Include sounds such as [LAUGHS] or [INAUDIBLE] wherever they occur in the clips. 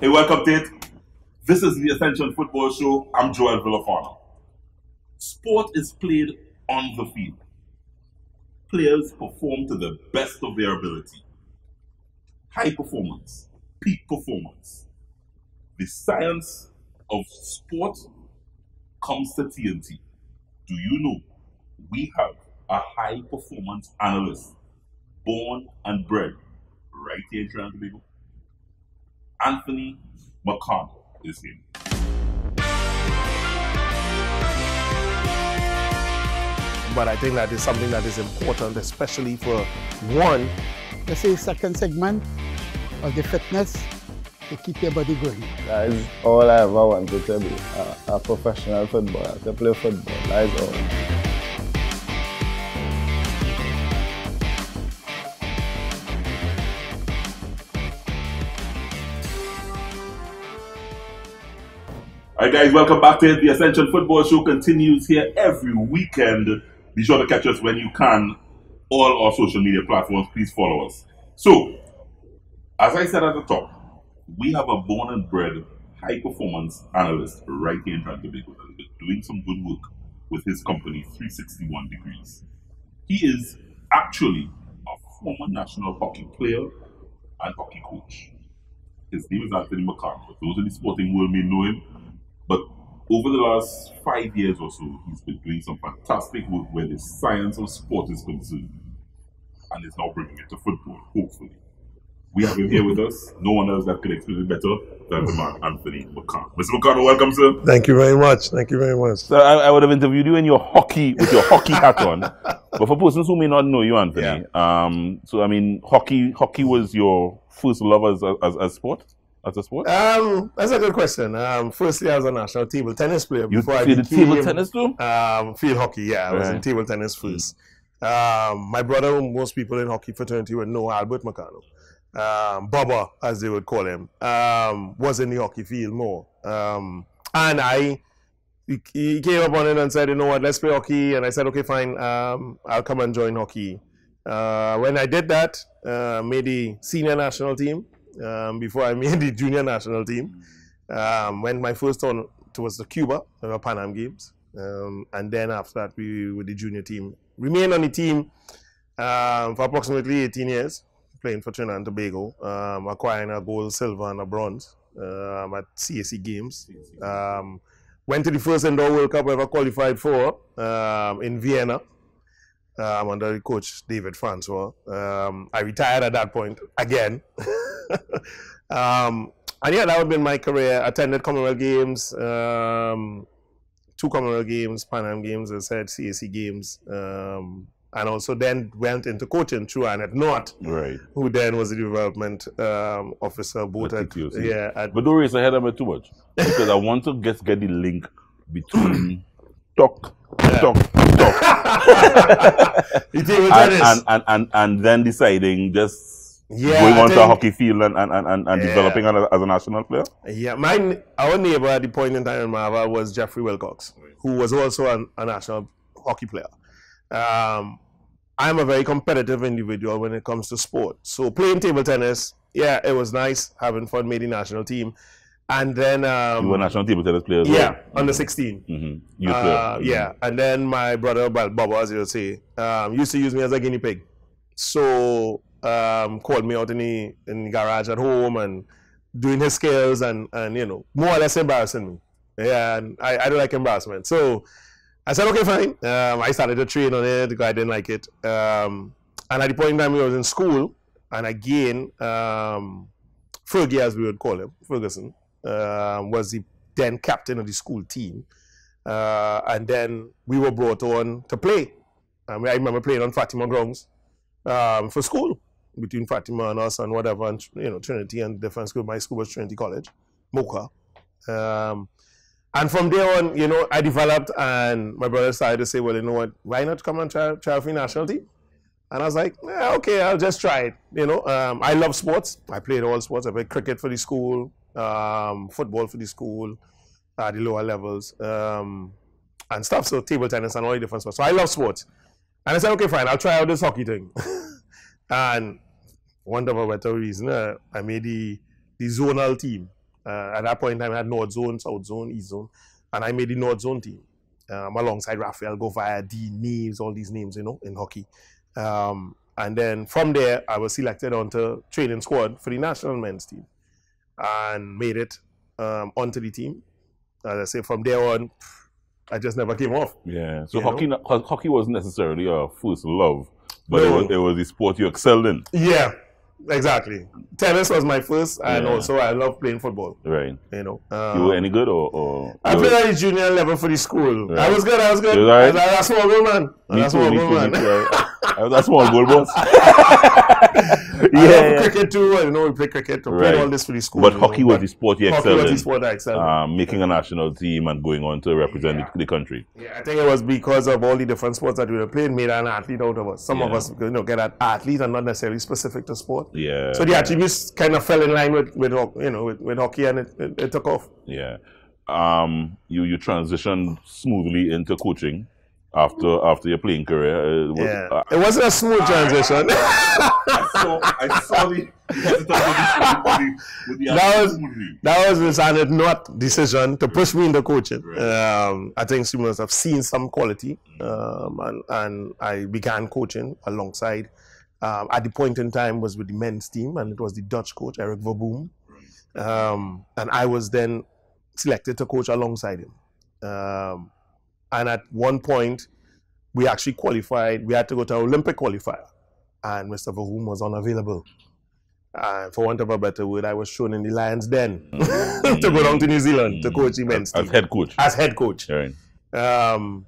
Hey, welcome to. This is the Ascension Football Show. I'm Joel Villafana. Sport is played on the field. Players perform to the best of their ability. High performance, peak performance. The science of sport comes to TNT. Do you know we have a high performance analyst born and bred right here in Trinidad? Anthony Marcano is here. But I think that is something that is important, especially for one, let's say second segment of the fitness to keep your body going. That is all I ever wanted to be, a, a professional footballer, to play football. That is all. Right, guys, welcome back to it. The Ascension Football Show continues here every weekend. Be sure to catch us when you can. All our social media platforms, please follow us. So, as I said at the top, we have a born and bred high performance analyst right here in been doing some good work with his company, 361 Degrees. He is actually a former national hockey player and hockey coach. His name is Anthony Marcano. Those in the sporting world may know him, but over the last five years or so, he's been doing some fantastic work where the science of sport is concerned, and is now bringing it to football, hopefully. We have him here with us. No one else that could explain it better than the man, Anthony Marcano. Mr. Marcano, welcome, sir. thank you very much. Thank you very much. So I, I would have interviewed you in your hockey with your hockey hat on. [LAUGHS] But for persons who may not know you, Anthony, um, so I mean, hockey hockey was your first love as as, as sport, as a sport. Um, that's a good question. Um, firstly, I was a national table tennis player you before I became table tennis too. Um, field hockey, yeah. I was in table tennis first. Um, my brother, most people in hockey fraternity would know, Albert Marcano, um, Bubba, as they would call him, um, was in the hockey field more. Um, and I, he, he came up on it and said, you know what, let's play hockey. And I said, okay, fine, um, I'll come and join hockey. Uh, when I did that, uh, made the senior national team um, before I [LAUGHS] made the junior national team. Um, when my first turn towards the Cuba, the Pan Am Games. Um, and then after that, we with the junior team. Remained on the team um, for approximately 18 years, playing for Trinidad and Tobago, um, acquiring a gold, silver, and a bronze um, at CAC Games. Um, went to the first indoor World Cup I ever qualified for um, in Vienna under the coach David Francois. I retired at that point again. [LAUGHS] [LAUGHS] um, and yeah, that would have been my career. Attended Commonwealth Games, um, two Commonwealth Games, Pan Am Games, as I said, CAC Games. Um, and also then went into coaching through Annette Knott, Right. who then was the development um, officer both At at, yeah, at But don't race ahead of me too much because I want to get get the link between [COUGHS] talk, talk, [LAUGHS] talk, and, and, and, and and then deciding just Yeah, going I on to a hockey field and and, and, and, Yeah. developing as a, national player. Yeah, my our neighbor at the point in time in Marva was Jeffrey Wilcox, who was also an, a national hockey player. Um, I'm a very competitive individual when it comes to sport. So playing table tennis, yeah, it was nice having fun, made the national team, and then um, You were national table tennis player as yeah, well. under 16. Mm-hmm. Youth Uh, player. yeah, and then my brother, Bubba, as you would say, um, used to use me as a guinea pig. So um, called me out in the in the garage at home and doing his skills and and you know more or less embarrassing me. Yeah, and I, I don't like embarrassment. So I said, okay, fine. Um, I started to train on it because I didn't like it. Um, and at the point in time, I was in school, and again, um, Fergie, as we would call him, Ferguson, um, was the then captain of the school team. Uh, and then we were brought on to play. Um, I remember playing on Fatima grounds um, for school between Fatima and us and whatever, and you know Trinity and different school. My school was Trinity College, Moka. Um, and from there on, you know, I developed, and my brother started to say, "Well, you know what? Why not come and try, try for the national team?" And I was like, "Okay, I'll just try it." You know, um, I love sports. I played all sports. I played cricket for the school, um, football for the school, at the lower levels, um, and stuff. So table tennis and all the different sports. So I love sports. And I said, "Okay, fine. I'll try out this hockey thing." [LAUGHS] and one of a better reason, uh, I made the the zonal team Uh, at that point in time, I had North Zone, South Zone, East Zone, and I made the North Zone team um, alongside Rafael Govaya, D, Neves, all these names, you know, in hockey. Um, and then from there, I was selected onto training squad for the national men's team and made it um, onto the team. As I say, from there on, I just never came off. Yeah. So hockey, ho- hockey wasn't necessarily a first love, but it, was, it was the sport you excelled in. Yeah, exactly. Tennis was my first, and Yeah. also I love playing football. Right. You know, You were um, any good or? or I played at the junior level for the school. Right. I was good. I was good. Was alright? I was a small goal man. I Me was a too, small me goal too, me man. too. I, I [LAUGHS] was a small goal boss. I yeah, cricket too. You know, we play cricket. We Right. played all this for the school. But you know, hockey was the sport you hockey excelled was the in. sport I excelled. Um, making a national team and going on to represent the, the country. Yeah, I think it was because of all the different sports that we were playing made an athlete out of us. Some of us, you know, get an athlete and not necessarily specific to sport. Yeah. So the attributes kind of fell in line with, with you know, with, with hockey and it, it, it took off. Yeah. Um, you you transitioned smoothly into coaching after after your playing career. Uh, was- Yeah. uh, it wasn't a smooth transition. I saw, I saw the hesitancy the, [LAUGHS] the That was- that was Annette Knott decision to push me into coaching. Right. Um, I think she must have seen some quality, um, and, and I began coaching alongside. Um, at the point in time was with the men's team, and it was the Dutch coach Eric Verboom, um, and I was then selected to coach alongside him. And at one point, we actually qualified. We had to go to an Olympic qualifier, and Mr. Verhoeven was unavailable. And for want of a better word, I was shown in the Lions Den [LAUGHS] to go down to New Zealand to coach the men's as head coach. as head coach. Right. Um,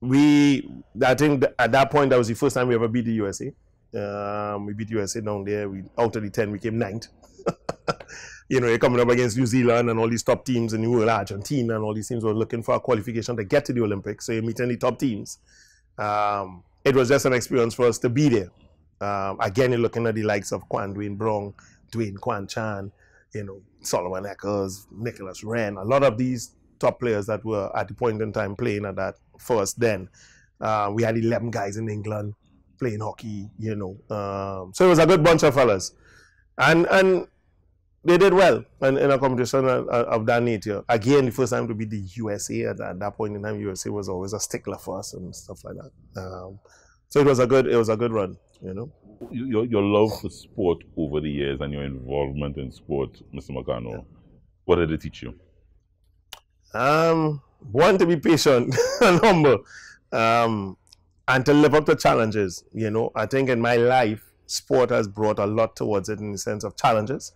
we, I think th- at that point that was the first time we ever beat the USA. Um, we beat USA down there. We out of the ten, we came ninth. [LAUGHS] you know, you're coming up against New Zealand and all these top teams in the world, Argentina and all these teams were looking for a qualification to get to the Olympics. So you're meeting the top teams. Um, it was just an experience for us to be there. Um, again, you're looking at the likes of Kwan Dwayne Brong, Dwain Quan Chan, you know, Solomon Eccles, Nicholas Wren, a lot of these top players that were at the point in time playing at that first then. Uh, we had 11 guys in England playing hockey, you know. Um, so it was a good bunch of fellas. And and they did well in, in a competition of, of that nature. Again, the first time to be the USA at, at that point in time, USA was always a stickler for us and stuff like that. Um, so it was a good it was a good run, you know. Your, your love for sport over the years and your involvement in sport, Mr. Marcano, what did it teach you? Um, one to be patient [LAUGHS] and humble, um, and to live up to challenges. You know, I think in my life, sport has brought a lot towards it in the sense of challenges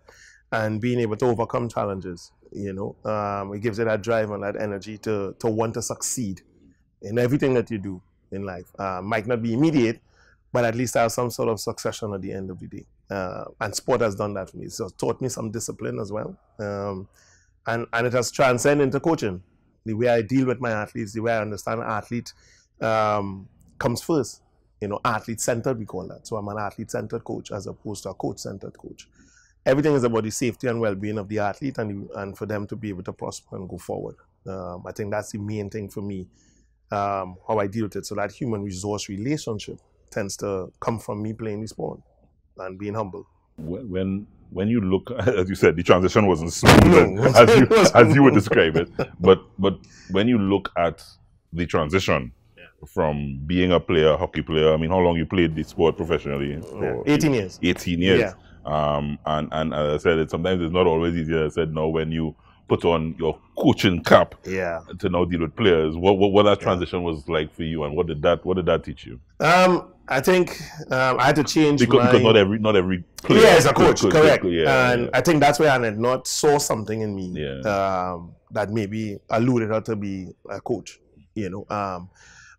and being able to overcome challenges. You know, um, it gives you that drive and that energy to to want to succeed in everything that you do in life. Uh, might not be immediate, but at least have some sort of succession at the end of the day. Uh, and sport has done that for me. So it's taught me some discipline as well. Um, and, and it has transcended into coaching. The way I deal with my athletes, the way I understand an athlete um, comes first. You know, athlete centered, we call that. So I'm an athlete centered coach as opposed to a coach centered coach. Everything is about the safety and well being of the athlete and, the, and for them to be able to prosper and go forward. Um, I think that's the main thing for me, um, how I deal with it. So that human resource relationship tends to come from me playing the sport and being humble. When when, when you look, [LAUGHS] as you said, the transition wasn't smooth [LAUGHS] No, as, you, as you would describe it. But but when you look at the transition from being a player, hockey player, I mean, how long you played the sport professionally? For 18 years. 18 years. Yeah. Um, and, and as I said, it, sometimes it's not always easier. I said, no, when you put on your coaching cap Yeah. to now deal with players, what, what, what that transition was like for you and what did that, what did that teach you? Um, I think um, I had to change Because, my. because not every, not every player. yeah, as a coach, could- correct. could- yeah, and yeah. I think that's where Annette Knott saw something in me Yeah. um, that maybe alluded her to be a coach. You know, um,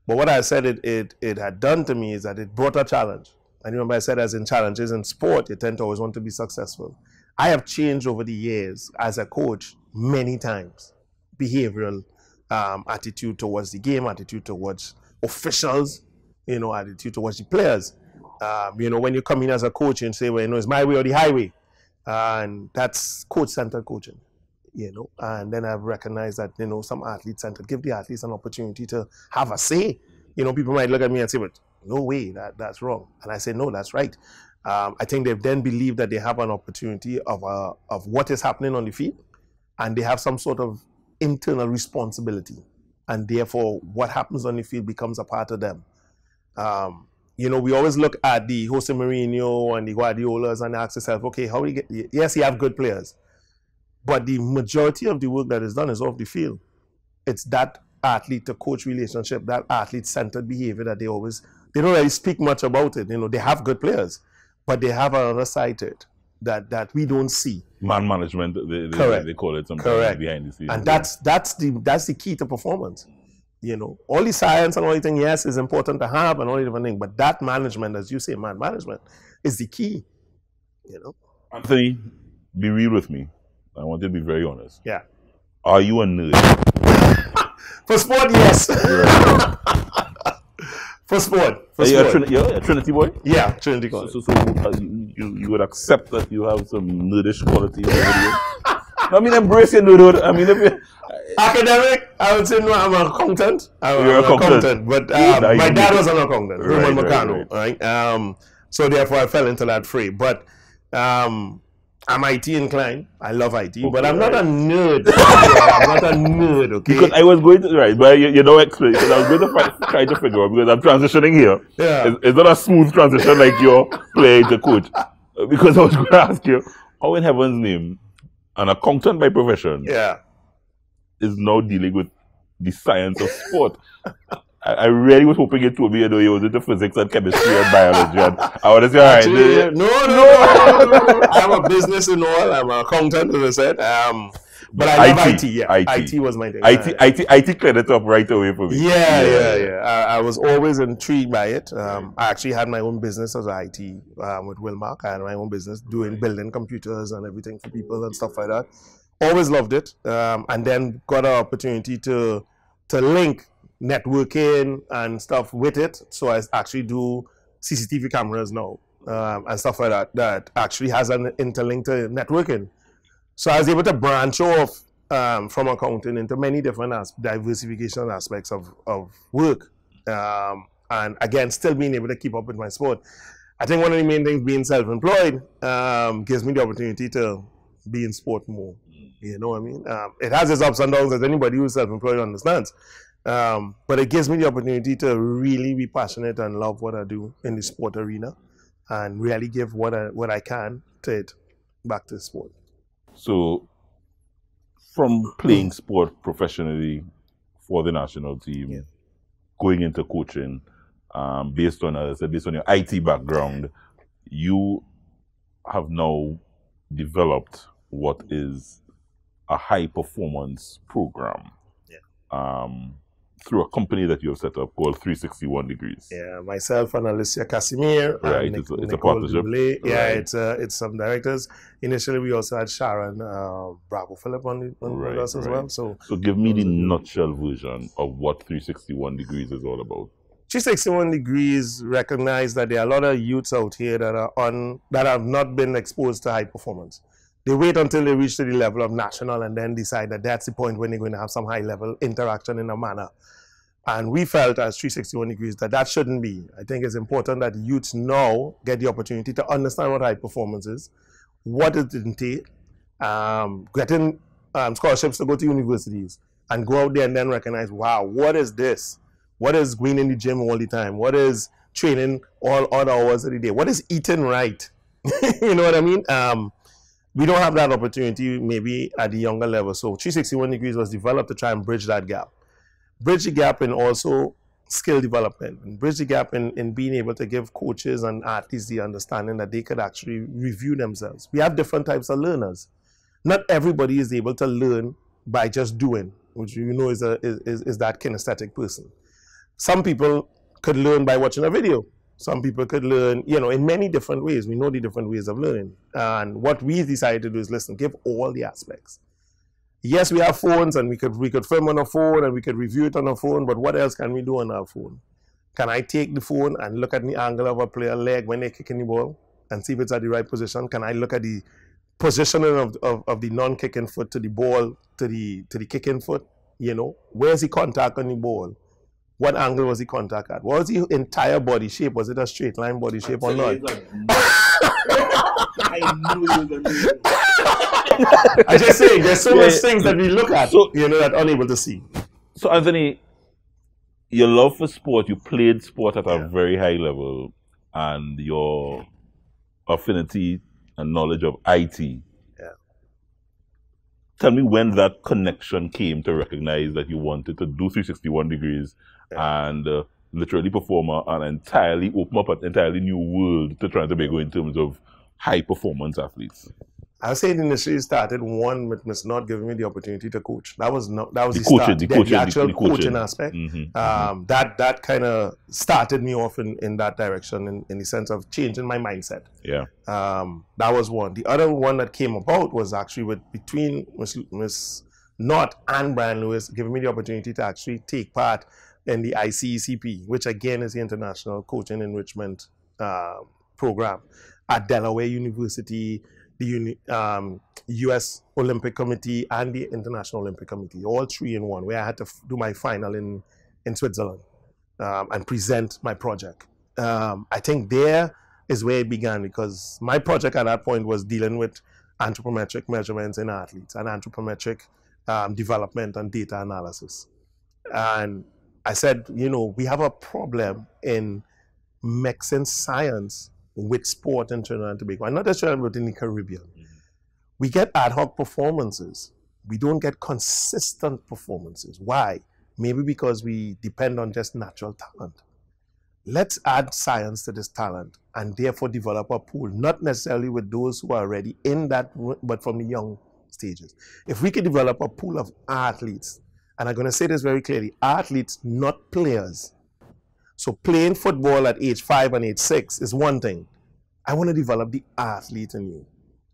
but what I said it, it it had done to me is that it brought a challenge. And remember, I said as in challenges in sport, you tend to always want to be successful. I have changed over the years as a coach many times. Behavioral um, attitude towards the game, attitude towards officials, you know, attitude towards the players. Um, you know, when you come in as a coach and say, well, you know, it's my way or the highway. And that's coach-centered coaching, you know. And then I've recognized that, you know, some athlete-centered, give the athletes an opportunity to have a say. You know, people might look at me and say, but no way, that, that's wrong. And I say, no, that's right. Um, I think they've then believed that they have an opportunity of, uh, of what is happening on the field and they have some sort of internal responsibility, and therefore what happens on the field becomes a part of them. Um, you know, we always look at the Jose Mourinho and the Guardiolas and ask ourselves, okay, how do you get? Yes, you have good players, but the majority of the work that is done is off the field. It's that athlete to coach relationship, that athlete centered behavior that they always they don't really speak much about it. You know, they have good players, but they have another side to it that that we don't see. Man management, they, they, Correct. they call it sometimes Correct. behind the scenes. And that's that's the that's the key to performance. You know, all the science and all the thing, yes, is important to have and all the different things, but that management, as you say, man management, is the key. You know, Anthony, be real with me. I want you to be very honest. yeah. Are you a nerd? For sport, yes. [LAUGHS] For sport, for Are you a. Trin- you're a Trinity boy? yeah, Trinity So, so, so uh, you, you, would accept that you have some nerdish quality over you? No, I mean, embrace your nerdhood. I mean, if you, Academic, I would say no, I'm an accountant. I'm, You're I'm an an accountant. accountant, but um, you my dad was an accountant, Right, Roman right, Marcano, right? Um, so therefore, I fell into that free. But um, I'm IT inclined. I love IT, but I'm not a nerd. [LAUGHS] I'm not a nerd, okay? because I was going to, right, but you, you know, explain, because I was going to fi- try to figure out, because I'm transitioning here. Yeah. It's, it's not a smooth transition like you're playing the coach. Because I was going to ask you, how in heaven's name, an accountant by profession yeah. is now dealing with the science of sport. I, I really was hoping you told me, you know, you was into physics and chemistry and biology. And I would say, all right, Actually, the- no, no, no, no, no. I'm a business and all. I'm an accountant, as I said. Um, but I love IT, IT. Yeah, IT. IT, was my thing. IT, IT, IT cleared it up right away for me. Yeah, yeah, yeah. I, I was always intrigued by it. Um, I actually had my own business as IT um, with Wilmark. I had my own business doing building computers and everything for people and stuff like that. Always loved it, um, and then got an opportunity to to link networking and stuff with it. So I actually do CCTV cameras now um, and stuff like that. That actually has an interlinked networking. So I was able to branch off um, from accounting into many different as- diversification aspects of, of work. Um, and again, still being able to keep up with my sport. I think one of the main things being self-employed um, gives me the opportunity to be in sport more. You know what I mean? Um, it has its ups and downs, as anybody who's self-employed understands. Um, but it gives me the opportunity to really be passionate and love what I do in the sport arena, and really give what I what I can to it back to the sport. So, from playing sport professionally for the national team, going into coaching, um, based on, as I said, based on your IT background, you have now developed what is a high performance program. Um, through a company that you have set up called 361 Degrees. Yeah, myself and Alicia Casimir. Right, and it's a- it's a partnership. Dublé. Yeah, Right. it's uh, it's some directors. Initially, we also had Sharon uh, Bravo Philip on, the, on Right, with us as right. well. So So, give me the Those are good. nutshell version of what 361 Degrees is all about. 361 degrees recognize that there are a lot of youths out here that are on that have not been exposed to high performance. They wait until they reach to the level of national and then decide that that's the point when they're going to have some high level interaction in a manner. And we felt as 361 degrees that that shouldn't be. I think it's important that youths now get the opportunity to understand what high performance is, what it entails, um, getting um, scholarships to go to universities, and go out there and then recognize, wow, what is this? What is going in the gym all the time? What is training all odd hours of the day? What is eating right? [LAUGHS] you know what I mean? Um, we don't have that opportunity maybe at the younger level. So 361 degrees was developed to try and bridge that gap. Bridge the gap in also skill development and bridge the gap in, in being able to give coaches and athletes the understanding that they could actually review themselves. We have different types of learners. Not everybody is able to learn by just doing, which you know is, a, is, is, is that kinesthetic person. Some people could learn by watching a video. Some people could learn, you know, in many different ways. We know the different ways of learning. And what we decided to do is listen, give all the aspects. Yes, we have phones and we could we could film on a phone and we could review it on a phone, but what else can we do on our phone? Can I take the phone and look at the angle of a player leg when they're kicking the ball and see if it's at the right position? Can I look at the positioning of, of, of the non-kicking foot to the ball to the to the kicking foot? You know, where's the contact on the ball? What angle was the contact at? What was the entire body shape? Was it a straight line body shape or not? [LAUGHS] I knew you were gonna do. [LAUGHS] I just saying, there's so Yeah, much yeah. things that we look at, So- you know, that unable to see. So Anthony, your love for sport, you played sport at a very high level, and your affinity and knowledge of IT. Yeah. Tell me when that connection came to recognize that you wanted to do 361 degrees and uh, literally perform an entirely open up an entirely new world to trying to be in terms of high performance athletes. I say it initially started one with Miss Knott giving me the opportunity to coach. That was not that was The the, coaching, start. the The, coaching, the- actual the coaching. coaching aspect. Mhm, Um, that that kind of started me off in, in that direction in, in the sense of changing my mindset. Yeah. Um, that was one. The other one that came about was actually with between Miss Miss Knott and Brian Lewis giving me the opportunity to actually take part in the ICECP, which again is the International Coaching Enrichment uh, Program at Delaware University, the uni, um, U.S. Olympic Committee, and the International Olympic Committee, all three in one, where I had to do my final in in Switzerland um, and present my project. Um, I think there is where it began because my project at that point was dealing with anthropometric measurements in athletes and anthropometric um, development and data analysis. And I said, you know, we have a problem in mixing science with sport in Trinidad and Tobago, and not but in the Caribbean. Mm-hmm. We get ad hoc performances. We don't get consistent performances. Why? Maybe because we depend on just natural talent. Let's add science to this talent and therefore develop a pool, not necessarily with those who are already in that, but from the young stages. If we could develop a pool of athletes, and I'm going to say this very clearly athletes, not players. So playing football at age five and age six is one thing. I want to develop the athlete in you.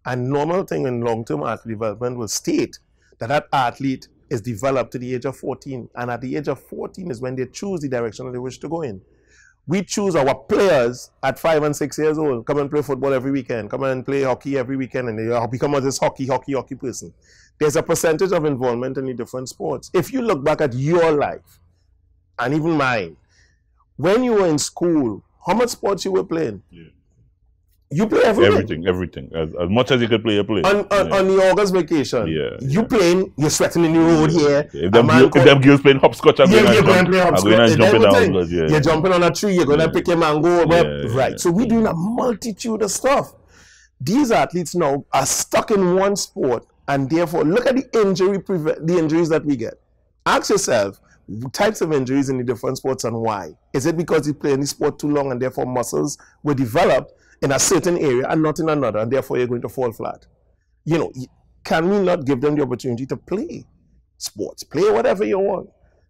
And normal thing in long-term athlete development will state that that athlete is developed to the age of 14. And at the age of 14 is when they choose the direction that they wish to go in. We choose our players at five and six years old. Come and play football every weekend. Come and play hockey every weekend, and they become this hockey, hockey, hockey person. There's a percentage of involvement in the different sports. If you look back at your life, and even mine, when you were in school, how much sports you were playing? Yeah. You play everything. Everything, everything. As, as much as you could play, you play. On, on, Yeah. on the August vacation, Yeah, you yeah. playing, you're sweating in the road here. If them, girl, if them girls playing hopscotch, I'm yeah, going you're going to jump, play I'm hopscotch. and jumping down. Yeah. You're jumping on a tree, you're going to Yeah. pick a mango. Yeah, right. yeah, So we're doing a multitude of stuff. These athletes now are stuck in one sport, and therefore, look at the injury the injuries that we get. Ask yourself types of injuries in the different sports and why. Is it because you play the sport too long and therefore muscles were developed in a certain area and not in another, and therefore you're going to fall flat? You know, can we not give them the opportunity to play sports, play whatever you want,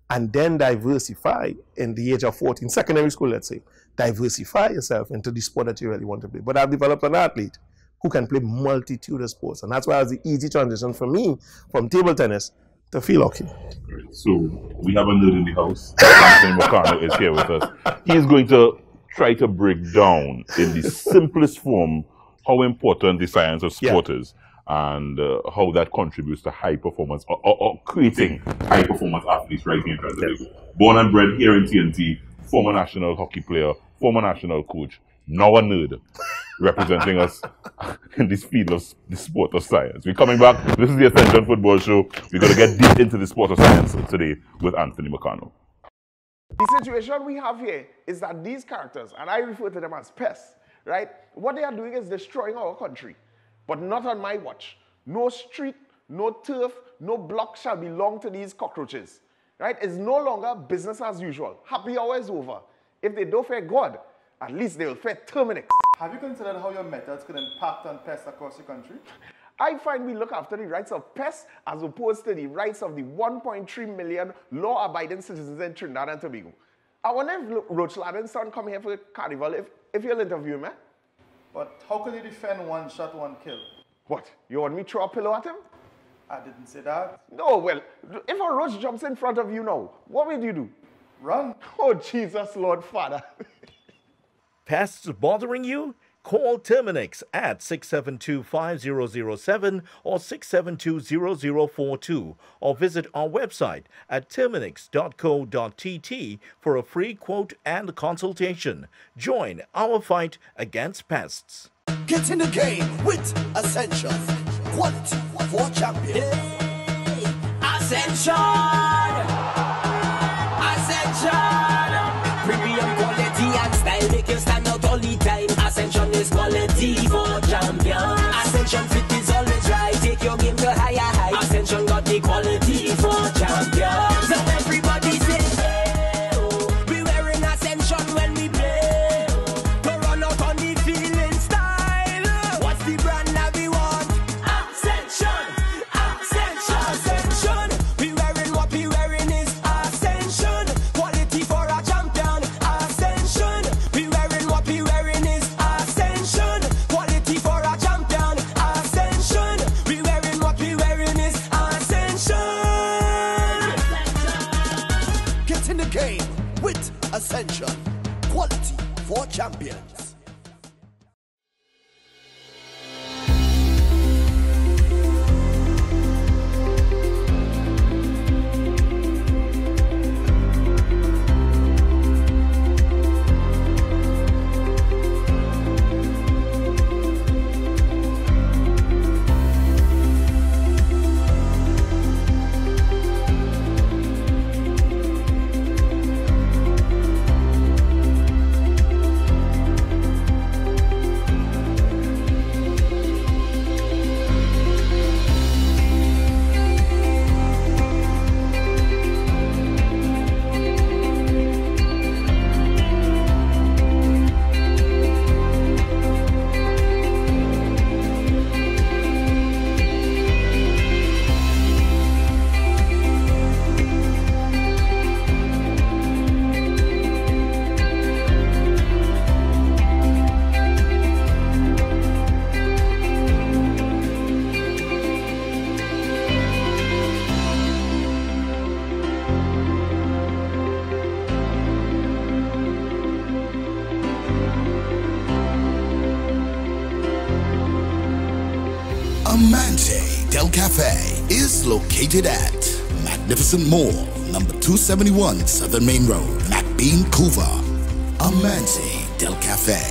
and then diversify in the age of 14, secondary school, let's say, diversify yourself into the sport that you really want to play. But I've developed an athlete who can play multitude of sports, and that's why it was the easy transition for me from table tennis to hockey. Right. So we have a nerd in the house. [LAUGHS] Anthony Marcano is here with us. He is going to try to break down in the simplest form how important the science of Yeah. sport is and uh, how that contributes to high performance or, or, or creating High performance athletes right here in Trinidad. and Born and bred here in TNT. former national hockey player, former national coach, now a nerd, representing us [LAUGHS] in this field of the sport of science. We're coming back. This is the Ascension Football Show. We're going to get deep into the sport of science today with Anthony Marcano. The situation we have here is that these characters, and I refer to them as pests, right? What they are doing is destroying our country, but not on my watch. No street, no turf, no block shall belong to these cockroaches, right? It's no longer business as usual. Happy hour is over. If they don't fear God, at least they will fear Terminix. Have you considered how your methods could impact on pests across the country? I find we look after the rights of pests as opposed to the rights of the 1.3 million law-abiding citizens in Trinidad and Tobago. I wonder if Roach Ladden's son come here for a carnival, if, if you'll interview him, eh? But how could you defend one shot, one kill? What, you want me to throw a pillow at him? I didn't say that. No, well, if a roach jumps in front of you now, what will you do? Run. Oh, Jesus, Lord Father. [LAUGHS] Pests bothering you? Call Terminix at 672-5007 or 672-0042 or visit our website at terminix.co.tt for a free quote and consultation. Join our fight against pests. Get in the game with Essentials. quality for champions. Ascension! Ascension! Is located at Magnificent Mall, number 271 Southern Main Road, McBean, Couva. Amante Del Cafe.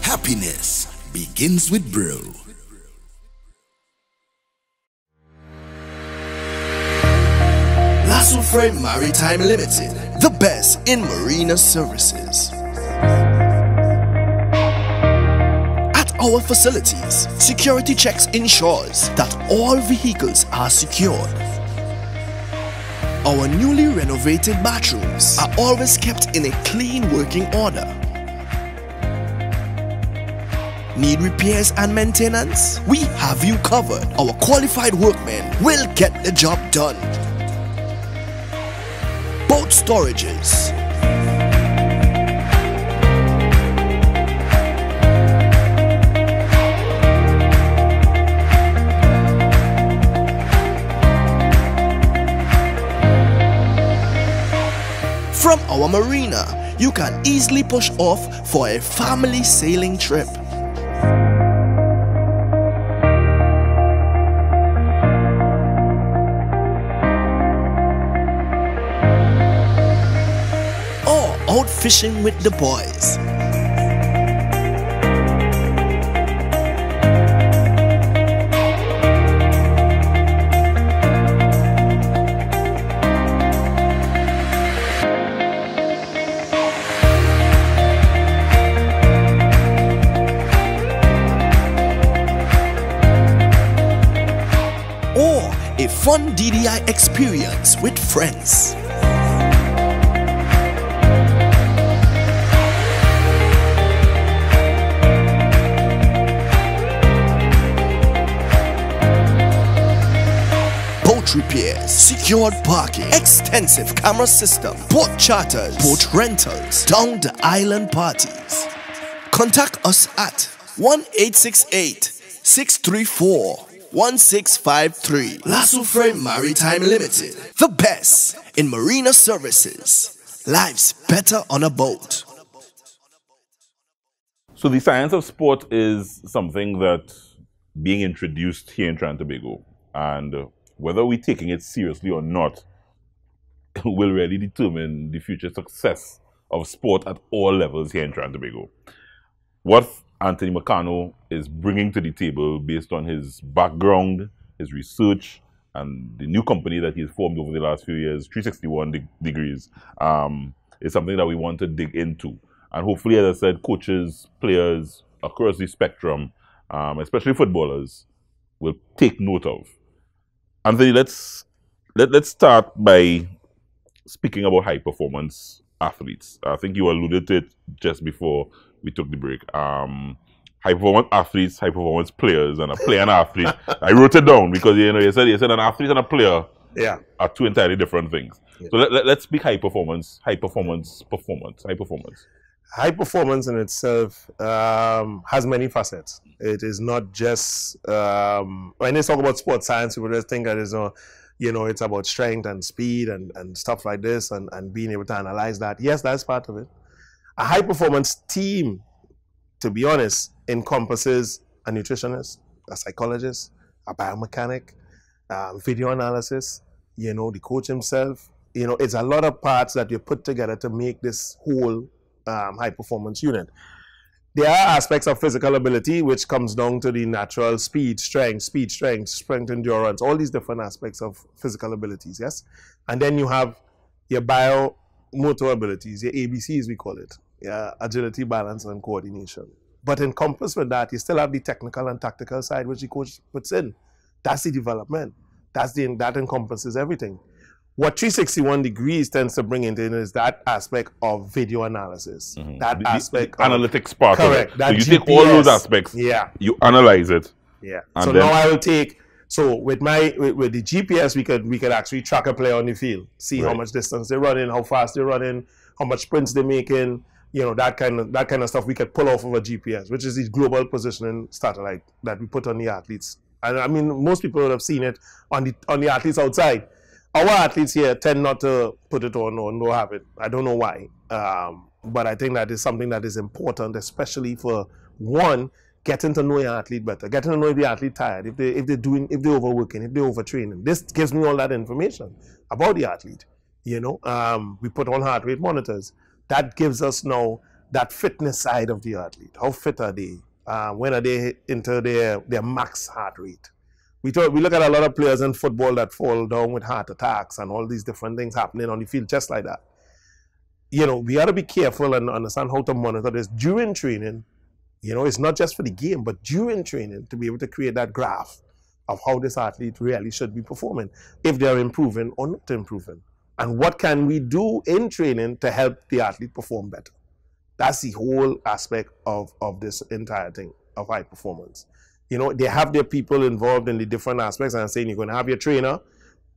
Happiness begins with brew. Lasso Maritime Limited, the best in marina services. At our facilities, security checks ensures that all vehicles are secured. Our newly renovated bathrooms are always kept in a clean working order. Need repairs and maintenance? We have you covered. Our qualified workmen will get the job done. Boat storages. From our marina, you can easily push off for a family sailing trip. Or out fishing with the boys. Fun DDI experience with friends. Boat repairs, secured parking, extensive camera system, boat charters, boat rentals, down the island parties. Contact us at 1 868 634 1653. Lasso Frame Maritime Limited. The best in marina services. Life's better on a boat. So the science of sport is something that being introduced here in Trinidad and Tobago, and uh, whether we're taking it seriously or not [LAUGHS] will really determine the future success of sport at all levels here in Trinidad and Tobago. What Anthony Marcano is bringing to the table based on his background, his research, and the new company that he's formed over the last few years, 361 de- degrees, um, is something that we want to dig into. And hopefully, as I said, coaches, players across the spectrum, um, especially footballers, will take note of. Anthony, let's let, let's start by speaking about high performance athletes. I think you alluded to it just before we took the break. Um, high performance athletes, high performance players, and a player and athlete. I wrote it down because you know you said you said an athlete and a player Yeah. are two entirely different things. So let, let, us speak high performance, high performance, performance, high performance. high performance in itself um, has many facets. It is not just um, when they talk about sports science, people just think that it's a, you know, it's about strength and speed and, and stuff like this and, and being able to analyze that. Yes, that's part of it. A high performance team, to be honest, encompasses a nutritionist, a psychologist, a biomechanic, um, video analysis, you know, the coach himself. You know, it's a lot of parts that you put together to make this whole um, high performance unit. There are aspects of physical ability which comes down to the natural speed, strength, speed, strength, strength, endurance, all these different aspects of physical abilities, yes? And then you have your biomotor abilities, your ABCs, we call it, yeah, agility, balance, and coordination. But encompassed with that, you still have the technical and tactical side which the coach puts in. That's the development. That's the that encompasses everything. What 361 degrees tends to bring into it is that aspect of video analysis. That Mm-hmm. The- the- aspect the of- analytics part of it. correct. So that you take all those aspects, Yeah. you analyze it, Yeah. so now I will take so with my with, with the GPS we could we could actually track a player on the field, see how much distance they're running, how fast they're running, how much sprints they're making, you know, that kind of that kind of stuff we could pull off of a GPS, which is the global positioning satellite that we put on the athletes. And I mean most people would have seen it on the on the athletes outside. Our athletes here tend not to put it on or no have it. I don't know why. Um, but I think that is something that is important, especially for one, getting to know your athlete better, getting to know if the athlete tired, if they if they're doing if they're overworking, if they're overtraining. This gives me all that information about the athlete. You know, um, we put on heart rate monitors. That gives us now that fitness side of the athlete. How fit are they? Uh, when are they into their their max heart rate? We talk, we look at a lot of players in football that fall down with heart attacks and all these different things happening on the field just like that. You know, we got to be careful and understand how to monitor this during training. You know, it's not just for the game, but during training to be able to create that graph of how this athlete really should be performing, if they're improving or not improving, and what can we do in training to help the athlete perform better. That's the whole aspect of, of this entire thing of high performance. You know, they have their people involved in the different aspects. And I'm saying you're going to have your trainer.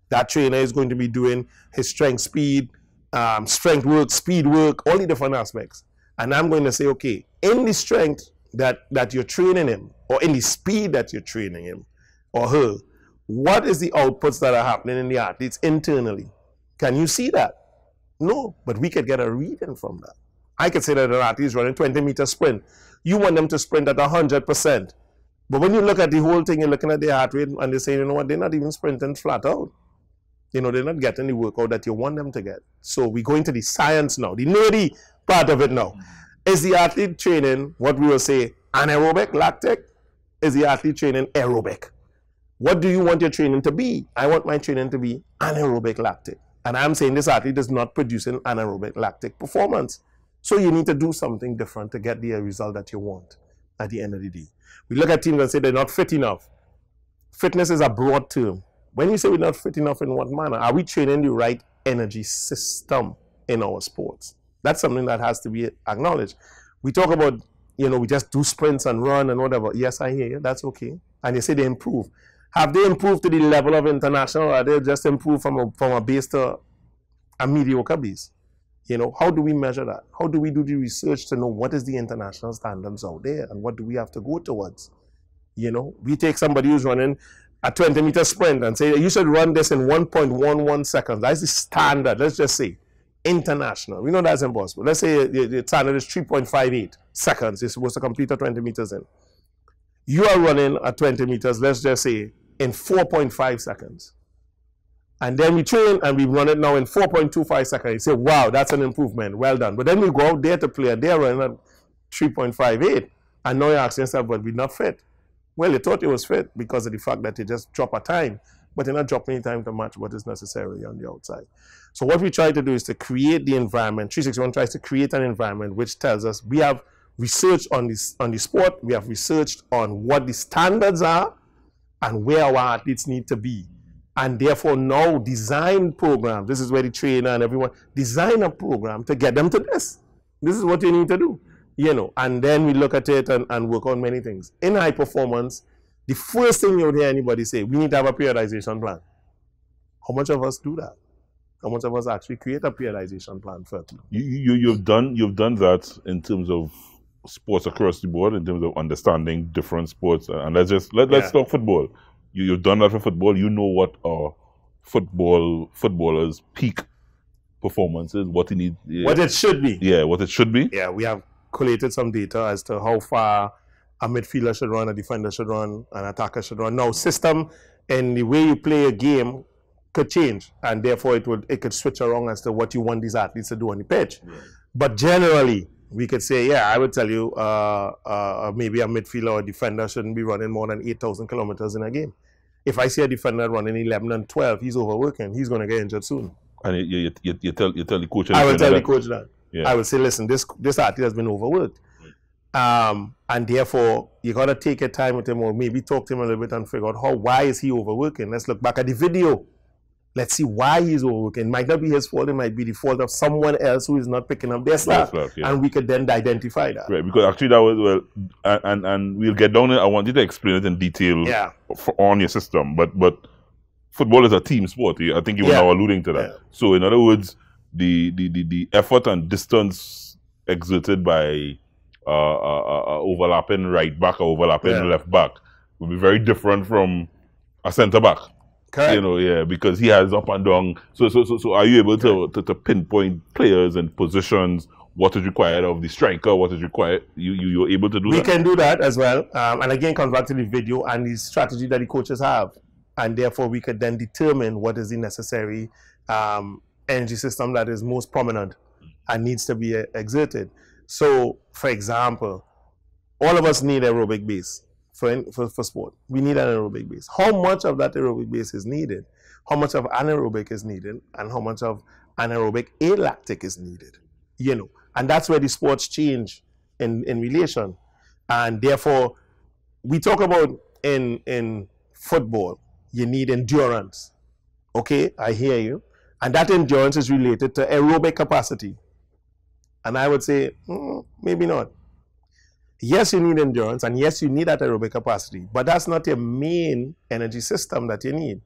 That trainer is going to be doing his strength, speed, um, strength work, speed work, all the different aspects. And I'm going to say, okay, in the strength that, that you're training him, or in the speed that you're training him or her, what is the outputs that are happening in the athletes internally? Can you see that? No, but we could get a reading from that. I could say that an athlete is running 20 meter sprint. You want them to sprint at 100%. But when you look at the whole thing, you're looking at their heart rate and they say, you know what, they're not even sprinting flat out. You know, they're not getting the workout that you want them to get. So we go into the science now, the nerdy part of it now. Is the athlete training what we will say anaerobic, lactic? Is the athlete training aerobic? What do you want your training to be? I want my training to be anaerobic lactic. And I'm saying this athlete is not producing anaerobic lactic performance. So you need to do something different to get the uh, result that you want at the end of the day. We look at teams and say they're not fit enough. Fitness is a broad term. When you say we're not fit enough in what manner, are we training the right energy system in our sports? That's something that has to be acknowledged. We talk about, you know, we just do sprints and run and whatever. Yes, I hear you. That's okay. And you say they improve. Have they improved to the level of international or they just improved from a, from a base to a mediocre base? You know, how do we measure that? How do we do the research to know what is the international standards out there and what do we have to go towards? You know, we take somebody who's running a 20 meter sprint and say you should run this in 1.11 seconds. That's the standard. Let's just say international. We know that's impossible. Let's say the, the standard is 3.58 seconds. You're supposed to complete a 20 meters in. You are running at 20 meters, let's just say, in 4.5 seconds. And then we train and we run it now in 4.25 seconds. You say, wow, that's an improvement. Well done. But then we go out there to play and they're running at 3.58. And now you're asking yourself, but we're not fit. Well, you thought it was fit because of the fact that you just drop a time, but you're not dropping any time to match what is necessarily on the outside. So what we try to do is to create the environment. 361 tries to create an environment which tells us we have researched on this on the sport, we have researched on what the standards are and where our athletes need to be. And therefore now design programs. This is where the trainer and everyone design a program to get them to this. This is what you need to do. You know, and then we look at it and, and work on many things. In high performance, the first thing you would hear anybody say, we need to have a periodization plan. How much of us do that? How much of us actually create a periodization plan first? You, you you've done you've done that in terms of sports across the board, in terms of understanding different sports. And let's just let, let's Yeah. talk football. You, you've done that for football. You know what uh, football footballers' peak performance is, what he needs, yeah. What it should be. yeah, what it should be. Yeah, we have collated some data as to how far a midfielder should run, a defender should run, an attacker should run. Now, system and the way you play a game could change, and therefore it would it could switch around as to what you want these athletes to do on the pitch. But generally, we could say, yeah, I would tell you, uh, uh, maybe a midfielder or defender shouldn't be running more than 8,000 kilometers in a game. If I see a defender running 11 and 12, he's overworking. He's going to get injured soon. And you, you, you, you tell you tell the coach. I trainer tell the coach that. Yeah. I will say, listen, this this athlete has been overworked. Um, and therefore, you got to take your time with him or maybe talk to him a little bit and figure out how, why is he overworking? Let's look back at the video. Let's see why he's overworking. It might not be his fault. It might be the fault of someone else who is not picking up their slack. yeah. And we could then identify that. Right, because actually that was well, and and, we'll get down. It. I want you to explain it in detail. Yeah. For, on your system, but but football is a team sport. I think you were Yeah. now alluding to that. So in other words, the the the, the effort and distance exerted by uh, uh, uh, uh, overlapping right back or overlapping Yeah. left back will be very different from a centre back. Correct. You know, yeah, because he has up and down. So, so, so, so, are you able to, to, to pinpoint players and positions? What is required of the striker? What is required? You, you, you're able to do that we that. can do that as well. Um, and again, comes back to the video and the strategy that the coaches have. And therefore, we could then determine what is the necessary um, energy system that is most prominent and needs to be uh, exerted. So, for example, all of us need aerobic base for, for, for sport. We need an aerobic base. How much of that aerobic base is needed? How much of anaerobic is needed? And how much of anaerobic alactic is needed? You know, and that's where the sports change in, in relation. And therefore, we talk about in, in football, you need endurance. Okay, I hear you. And that endurance is related to aerobic capacity. And I would say, mm, maybe not. Yes, you need endurance, and yes, you need that aerobic capacity, but that's not your main energy system that you need.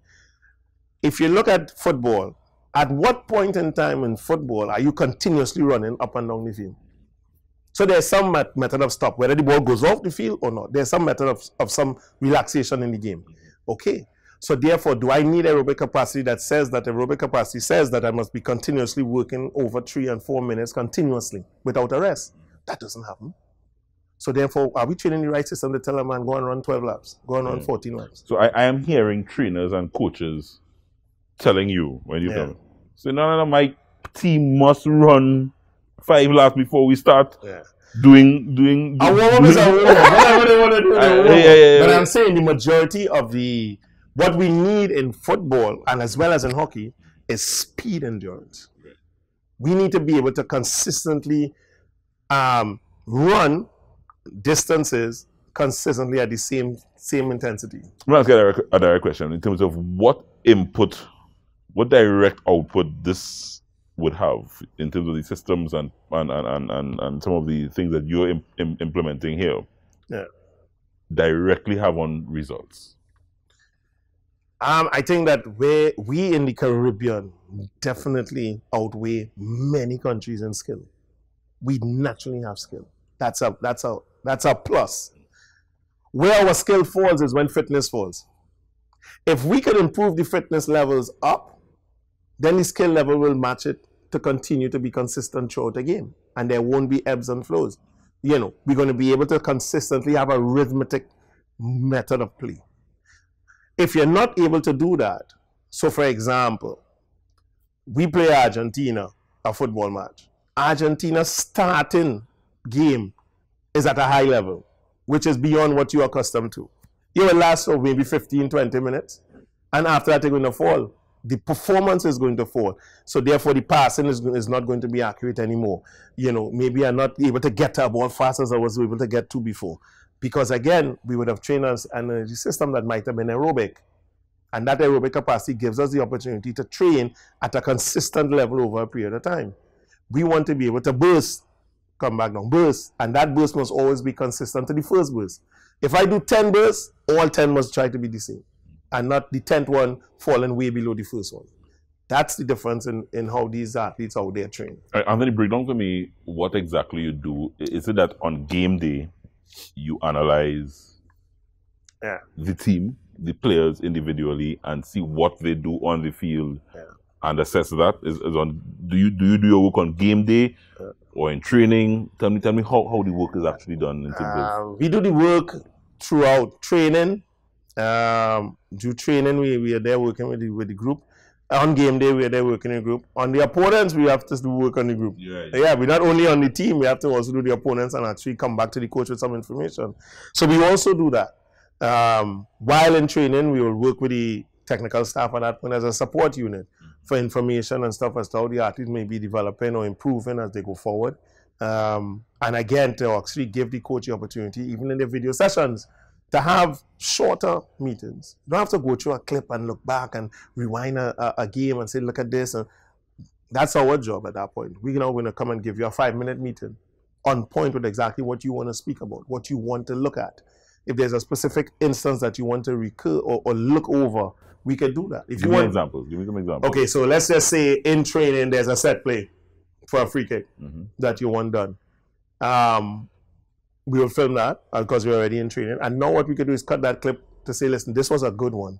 If you look at football, at what point in time in football are you continuously running up and down the field? So there's some met- method of stop, whether the ball goes off the field or not. There's some method of, of some relaxation in the game. Okay. So therefore, do I need aerobic capacity that says that aerobic capacity says that I must be continuously working over three and four minutes continuously without a rest? That doesn't happen. So therefore, are we training the right system to tell a man go and run 12 laps, go and run 14 laps? So I, I am hearing trainers and coaches telling you when you Yeah. come. So no, no, no, my team must run five laps before we start Yeah. doing doing. A warm is a warm. Whatever they want to do, they Uh, warm. yeah, yeah, yeah, But. I'm saying the majority of the what we need in football and as well as in hockey is speed endurance. We need to be able to consistently um, run distances consistently at the same same intensity. I'm going to ask you a direct question in terms of what input, what direct output this would have in terms of the systems and and, and, and, and, some of the things that you're im- im- implementing here Yeah. directly have on results. Um, I think that we we in the Caribbean definitely outweigh many countries in skill. We naturally have skill. That's a that's a that's a plus. Where our skill falls is when fitness falls. If we could improve the fitness levels up, then the skill level will match it to continue to be consistent throughout the game, and there won't be ebbs and flows. You know, we're going to be able to consistently have a rhythmic method of play if you're not able to do that, so for example, we play Argentina a football match. Argentina starting game is at a high level. which is beyond what you're accustomed to. It will last for maybe 15, 20 minutes. And after that, they're going to fall. The performance is going to fall. So therefore, the passing is, is not going to be accurate anymore. You know, maybe I'm not able to get a ball fast as I was able to get to before. Because again, we would have trained us an energy system that might have been aerobic. And that aerobic capacity gives us the opportunity to train at a consistent level over a period of time. We want to be able to burst, come back down, burst, and that burst must always be consistent to the first burst. If I do 10 bursts, all 10 must try to be the same, and not the 10th one falling way below the first one. That's the difference in, in how these athletes out there train. Uh, Anthony, break down for me what exactly you do. Is it that on game day you analyze Yeah. the team, the players individually, and see what they do on the field and assess that? Is, is on do you do you do your work on game day or in training? Tell me tell me how, how the work is actually done in terms of Um, we do the work throughout training. Um, do training, we, we are there working with the, with the group. On game day, we are there working in group. On the opponents, we have to do work on the group. Yeah, yeah. we're not only on the team, we have to also do the opponents and actually come back to the coach with some information. So we also do that. Um, while in training, we will work with the technical staff at that point as a support unit for information and stuff as to how the athletes may be developing or improving as they go forward. Um, and again, to actually give the coach the opportunity, even in the video sessions, to have shorter meetings. You don't have to go through a clip and look back and rewind a, a, a game and say, look at this. And that's our job at that point. We're now going to come and give you a five minute meeting on point with exactly what you want to speak about, what you want to look at. If there's a specific instance that you want to recur or, or look over, we can do that. If give you me want, examples. Give me some examples. Okay, so let's just say in training there's a set play for a free kick Mm-hmm. that you want done. Um, we will film that because we're already in training. And now what we could do is cut that clip to say, listen, this was a good one.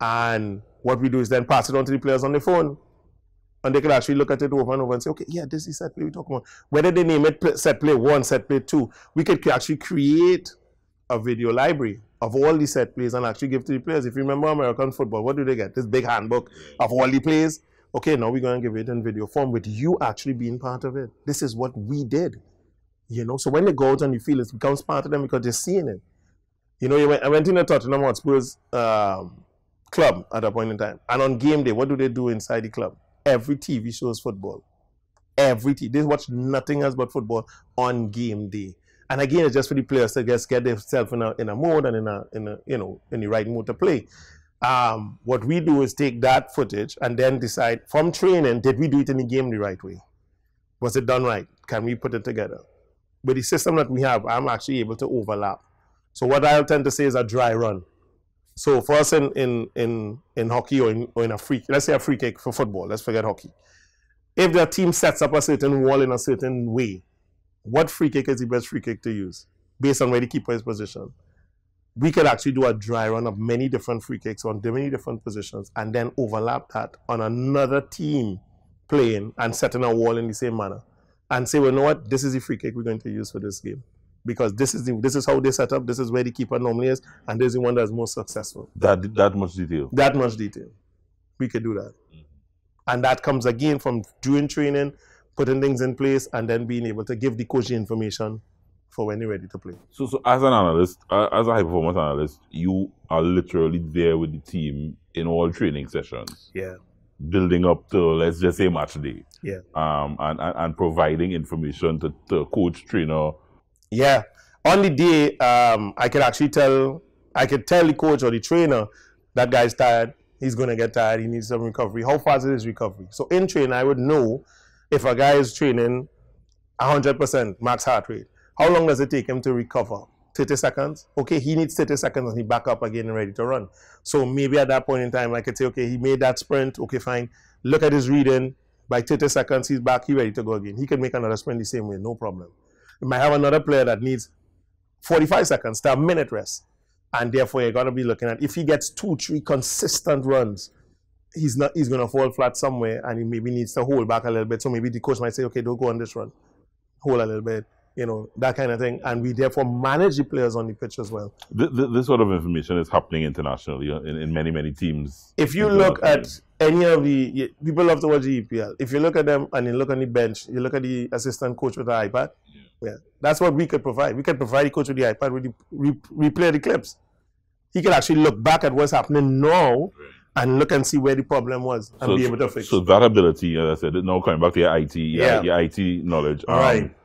And what we do is then pass it on to the players on the phone. And they can actually look at it over and over and say, okay, yeah, this is set play we're talking about. Whether they name it set play one, set play two, we could actually create a video library of all the set plays and actually give to the players. If you remember American football, what do they get? This big handbook of all the plays. Okay, now we're going to give it in video form with you actually being part of it. This is what we did. You know, so when they go out and you feel it becomes part of them because they're seeing it. You know, you went, I went in a Tottenham Hotspur's um, club at a point in time. And on game day, what do they do inside the club? Every TV shows football. Every TV. They watch nothing else but football on game day. And again, it's just for the players to just get themselves in a, in a mode and in a, in a, you know, in the right mood to play. Um, what we do is take that footage and then decide from training, did we do it in the game the right way? Was it done right? Can we put it together? With the system that we have, I'm actually able to overlap. So what I'll tend to say is a dry run. So for us in in in, in hockey or in, or in a free, let's say a free kick for football. Let's forget hockey. If the team sets up a certain wall in a certain way, what free kick is the best free kick to use based on where the keeper is positioned? We could actually do a dry run of many different free kicks on many different positions and then overlap that on another team playing and setting a wall in the same manner and say, well, you know what, this is the free kick we're going to use for this game. Because this is the, this is how they set up, this is where the keeper normally is, and this is the one that's most successful. that that much detail. That much detail. We could do that. Mm-hmm. And that comes again from doing training, putting things in place, and then being able to give the coach the information for when they're ready to play. So, so as an analyst, uh, as a high performance analyst, you are literally there with the team in all training sessions. Yeah. Building up to let's just say match day. Yeah. Um, and, and, and providing information to, to coach, trainer. Yeah. On the day, um, I could actually tell, I could tell the coach or the trainer that guy's tired. He's going to get tired. He needs some recovery. How fast is his recovery? So in training, I would know if a guy is training 100% max heart rate. How long does it take him to recover? 30 seconds? Okay, he needs 30 seconds and he back up again and ready to run. So maybe at that point in time, I could say, okay, he made that sprint. Okay, fine. Look at his reading. By 30 seconds, he's back. He's ready to go again. He can make another sprint the same way, no problem. You might have another player that needs 45 seconds to a minute rest. And therefore, you're going to be looking at if he gets two, three consistent runs, he's not he's going to fall flat somewhere and he maybe needs to hold back a little bit. So maybe the coach might say, okay, don't go on this run, hold a little bit, you know, that kind of thing. And we therefore manage the players on the pitch as well. Th- th- this sort of information is happening internationally uh, in, in many, many teams. If you look at any of the people love to watch the EPL, if you look at them and you look on the bench, you look at the assistant coach with the iPad, Yeah, that's what we could provide. We could provide the coach with the iPad with the re- replay the clips. He could actually look back at what's happening now and look and see where the problem was and so, be able to fix so that ability, as I said, now coming back to your IT, your, Yeah. your IT knowledge, um, Right.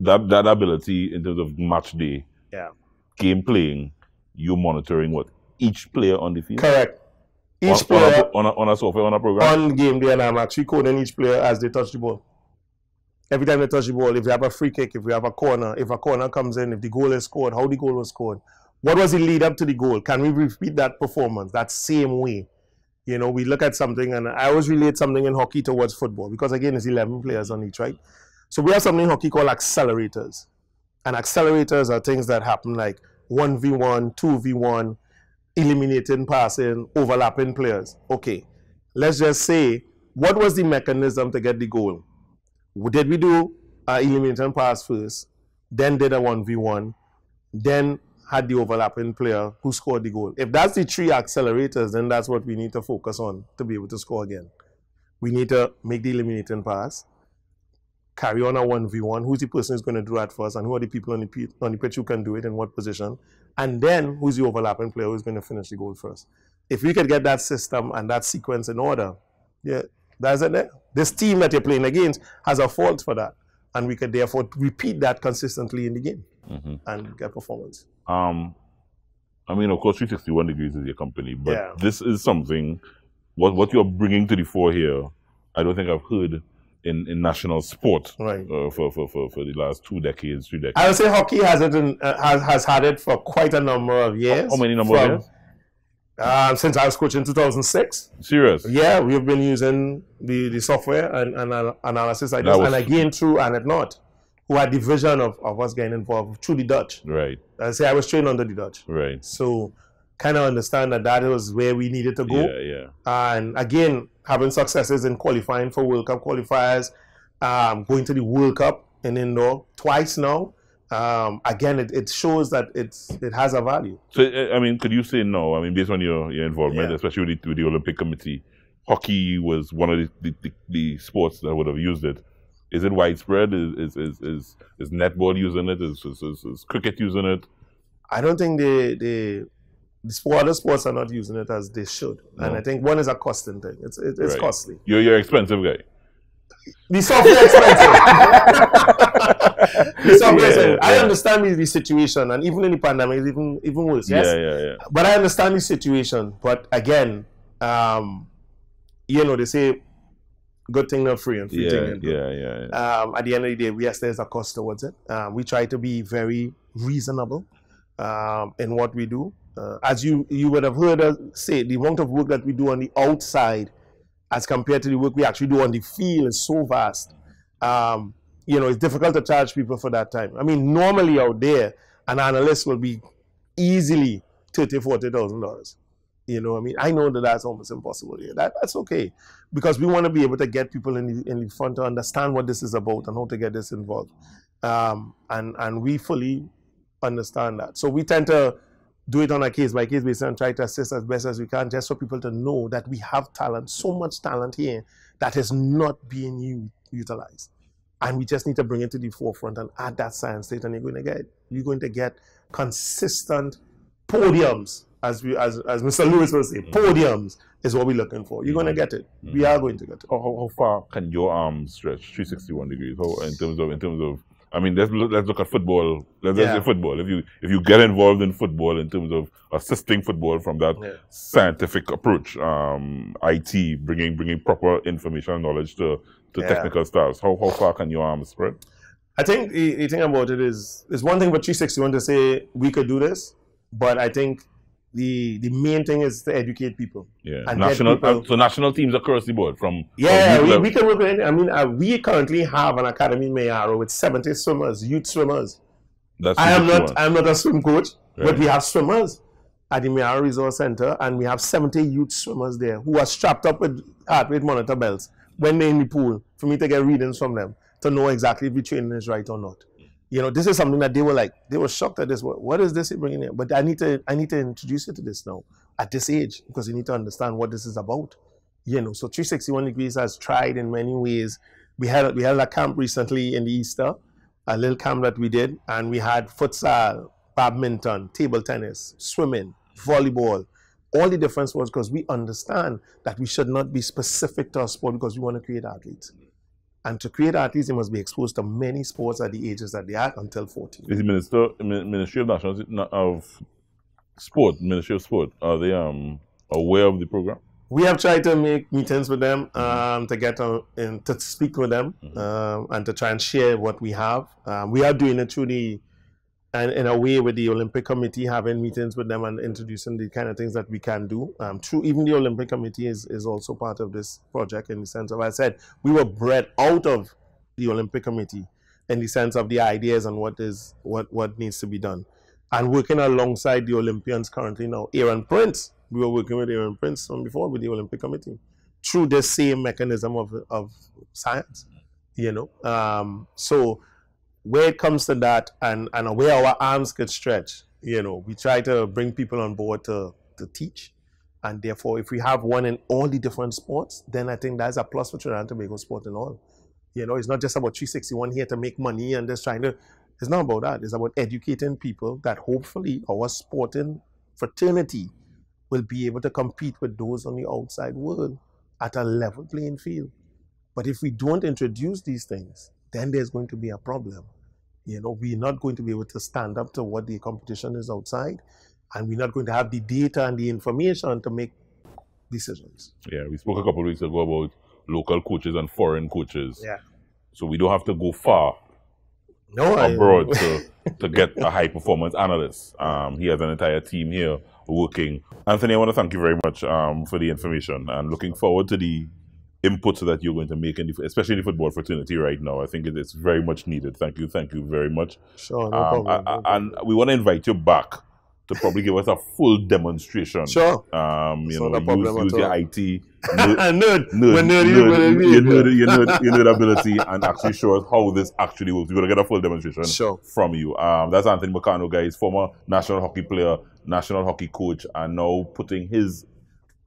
That that ability in terms of match day, Yeah. game playing, you monitoring what each player on the field. Correct. Each on, player on a, on, a, on a software on a program. on game day, and I'm actually coding each player as they touch the ball. Every time they touch the ball, if we have a free kick, if we have a corner, if a corner comes in, if the goal is scored, how the goal was scored, what was the lead up to the goal? Can we repeat that performance that same way? You know, we look at something, and I always relate something in hockey towards football because again, it's 11 players on each, right? So we have something in hockey called accelerators, and accelerators are things that happen like 1v1, 2v1, eliminating passing, overlapping players. Okay, let's just say, what was the mechanism to get the goal? Did we do a eliminating pass first, then did a 1v1, then had the overlapping player who scored the goal? If that's the three accelerators, then that's what we need to focus on to be able to score again. We need to make the eliminating pass, carry on a 1v1. Who's the person who's going to do that first, and who are the people on the, on the pitch who can do it in what position? And then who's the overlapping player who's going to finish the goal first? If we could get that system and that sequence in order, yeah, that's it. This team that you're playing against has a fault for that. And we could therefore repeat that consistently in the game Mhm. and get performance. Um, I mean, of course, 361 degrees is your company, but Yeah. this is something. What what you're bringing to the fore here, I don't think I've heard in, in national sport right. uh, for, for, for, for the last two decades, three decades. I would say hockey has it in, uh, has, has had it for quite a number of years. how many number of years? Um, since I was coaching in 2006. Serious? Yeah, we've been using the, the software and, and uh, analysis like That this. was- And again, through Annette Knott, who had the vision of, of us getting involved through the Dutch. Right, I say I was trained under the Dutch. right. So kind of understand that that was where we needed to go. Yeah, yeah. And again, having successes in qualifying for World Cup qualifiers, um, going to the World Cup in indoor twice now. Um, again, it, it shows that it's it has a value. So, uh, I mean, could you say no? I mean, based on your, your involvement, Yeah. especially with the, with the Olympic Committee, hockey was one of the, the, the sports that would have used it. Is it widespread? Is is is is, is netball using it? Is, is, is, is cricket using it? I don't think they they the sport, other sports are not using it as they should. And I think one is a costing thing. It's it, it's Right. costly. You're you're expensive guy. The software expensive. [LAUGHS] the software Yeah, expensive. I yeah. understand the, the situation, and even in the pandemic, it's even even worse. Yes, Yeah, yeah, yeah. but I understand the situation. But again, um, you know, they say good thing not free and free Yeah, thing yeah, yeah, yeah. Um, at the end of the day, yes, there's a cost towards it. Uh, we try to be very reasonable um, in what we do. Uh, as you you would have heard us say, the amount of work that we do on the outside, as compared to the work we actually do on the field, is so vast. Um, you know, it's difficult to charge people for that time. I mean, normally out there, an analyst will be easily thirty, forty thousand dollars. You know, I mean, I know that that's almost impossible here. That that's okay, because we want to be able to get people in the in the front to understand what this is about and how to get this involved. Um, and and we fully understand that. So we tend to do it on a case by case basis and try to assist as best as we can, just for people to know that we have talent, so much talent here that is not being u- utilized. And we just need to bring it to the forefront and add that science it, and you're going to get you're going to get consistent podiums, as we as, as Mr. Lewis will say, mm. podiums is what we're looking for. You're going to mm. get it. We mm. are going to get it. How, how, how far can your arm stretch? 361 degrees. How, in terms of in terms of I mean, let's look, let's look at football. Let's, let's say football. If you if you get involved in football in terms of assisting football from that Yeah. scientific approach, um, IT bringing bringing proper information and knowledge to to Yeah. technical staffs, how how far can your arm spread? I think the, the thing about it is it's one thing for 361 to say we could do this, but I think the the main thing is to educate people. Yeah, And national. people- uh, so national teams across the board from from Yeah, youth we, we can work with any, I mean, uh, we currently have an academy in Mayaro with 70 swimmers, youth swimmers. That's I am 361. not I'm not a swim coach, but we have swimmers at the Mayaro Resource Center, and we have 70 youth swimmers there who are strapped up with heart rate monitor belts when they're in the pool for me to get readings from them to know exactly if the training is right or not. You know, this is something that they were like, they were shocked at this. What, what is this bringing in? But I need to, I need to introduce you to this now at this age because you need to understand what this is about. You know, so 361 degrees has tried in many ways. We had we had a camp recently in the Easter, a little camp that we did, and we had futsal, badminton, table tennis, swimming, volleyball, all the difference was because we understand that we should not be specific to a sport because we want to create athletes. And to create athletes, they must be exposed to many sports at the ages that they are until 14. Is the Minister, Ministry of National of Sport, Ministry of Sport, are they um aware of the program? We have tried to make meetings with them um, to get on and to speak with them um, and to try and share what we have. Um, we are doing it through the and in a way with the Olympic Committee, having meetings with them and introducing the kind of things that we can do. Um, true, even the Olympic Committee is, is also part of this project in the sense of, I said, we were bred out of the Olympic Committee in the sense of the ideas and what is what, what needs to be done. And working alongside the Olympians currently now, Aaron Prince, we were working with Aaron Prince from before with the Olympic Committee through the same mechanism of, of science, you know. Um, so where it comes to that and, and where our arms could stretch, you know, we try to bring people on board to, to teach. And therefore, if we have one in all the different sports, then I think that's a plus for Trinidad and Tobago sport and all. You know, it's not just about 361 here to make money and just trying to, it's not about that. It's about educating people that hopefully our sporting fraternity will be able to compete with those on the outside world at a level playing field. But if we don't introduce these things, then there's going to be a problem. You know, we're not going to be able to stand up to what the competition is outside, and we're not going to have the data and the information to make decisions. Yeah, we spoke a couple of weeks ago about local coaches and foreign coaches. Yeah. So we don't have to go far No, I- abroad [LAUGHS] to, to get a high performance analyst. Um, he has an entire team here working. Anthony, I want to thank you very much um, for the information and looking forward to the inputs that you're going to make, in the, especially in the football fraternity right now. I think it is very much needed. Thank you, thank you very much. Sure, no Um, problem, and we want to invite you back to probably give us a full demonstration. Sure. Um, you It's know, use, use your. IT [LAUGHS] Nerd. nerd, nerd, but I mean, your nerd, your nerd, your [LAUGHS] nerd ability, and actually show us how this actually works. We're gonna get a full demonstration Sure. from you. Um, that's Anthony Marcano, guys, former national hockey player, national hockey coach, and now putting his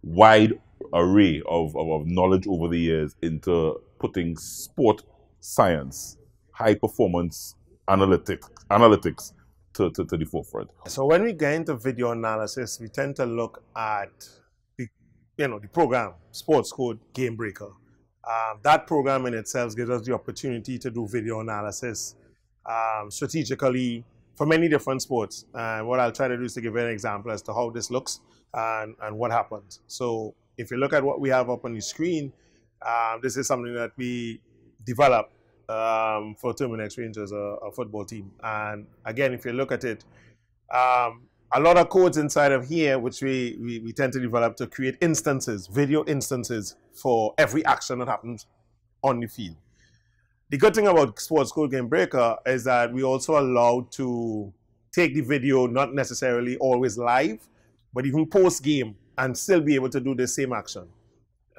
wide array of, of, of knowledge over the years into putting sport science, high performance analytics, analytics to, to, to the forefront. So when we get into video analysis, we tend to look at the, you know, the program, Sports Code Game Breaker. Um, that program in itself gives us the opportunity to do video analysis um, strategically for many different sports. And what I'll try to do is to give an example as to how this looks and, and what happens. So if you look at what we have up on the screen, um, this is something that we developed um, for Terminix Rangers, a, a football team. And again, if you look at it, um, a lot of codes inside of here, which we, we, we tend to develop to create instances, video instances for every action that happens on the field. The good thing about Sports Code Game Breaker is that we also allow to take the video not necessarily always live, but even post game and still be able to do the same action.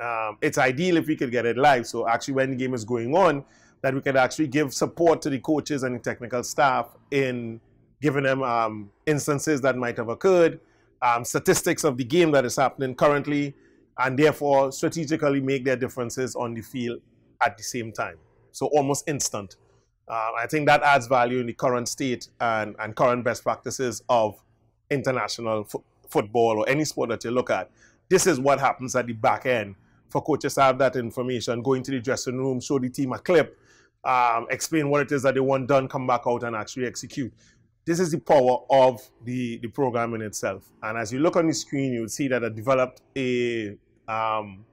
Um, it's ideal if we could get it live. So actually, when the game is going on, that we could actually give support to the coaches and the technical staff in giving them um, instances that might have occurred, um, statistics of the game that is happening currently, and therefore strategically make their differences on the field at the same time. So almost instant. Uh, I think that adds value in the current state and, and current best practices of international fo- football or any sport that you look at. This is what happens at the back end for coaches to have that information, go into the dressing room, show the team a clip, um, explain what it is that they want done, come back out and actually execute. This is the power of the, the program in itself. And as you look on the screen, you'll see that I developed a um,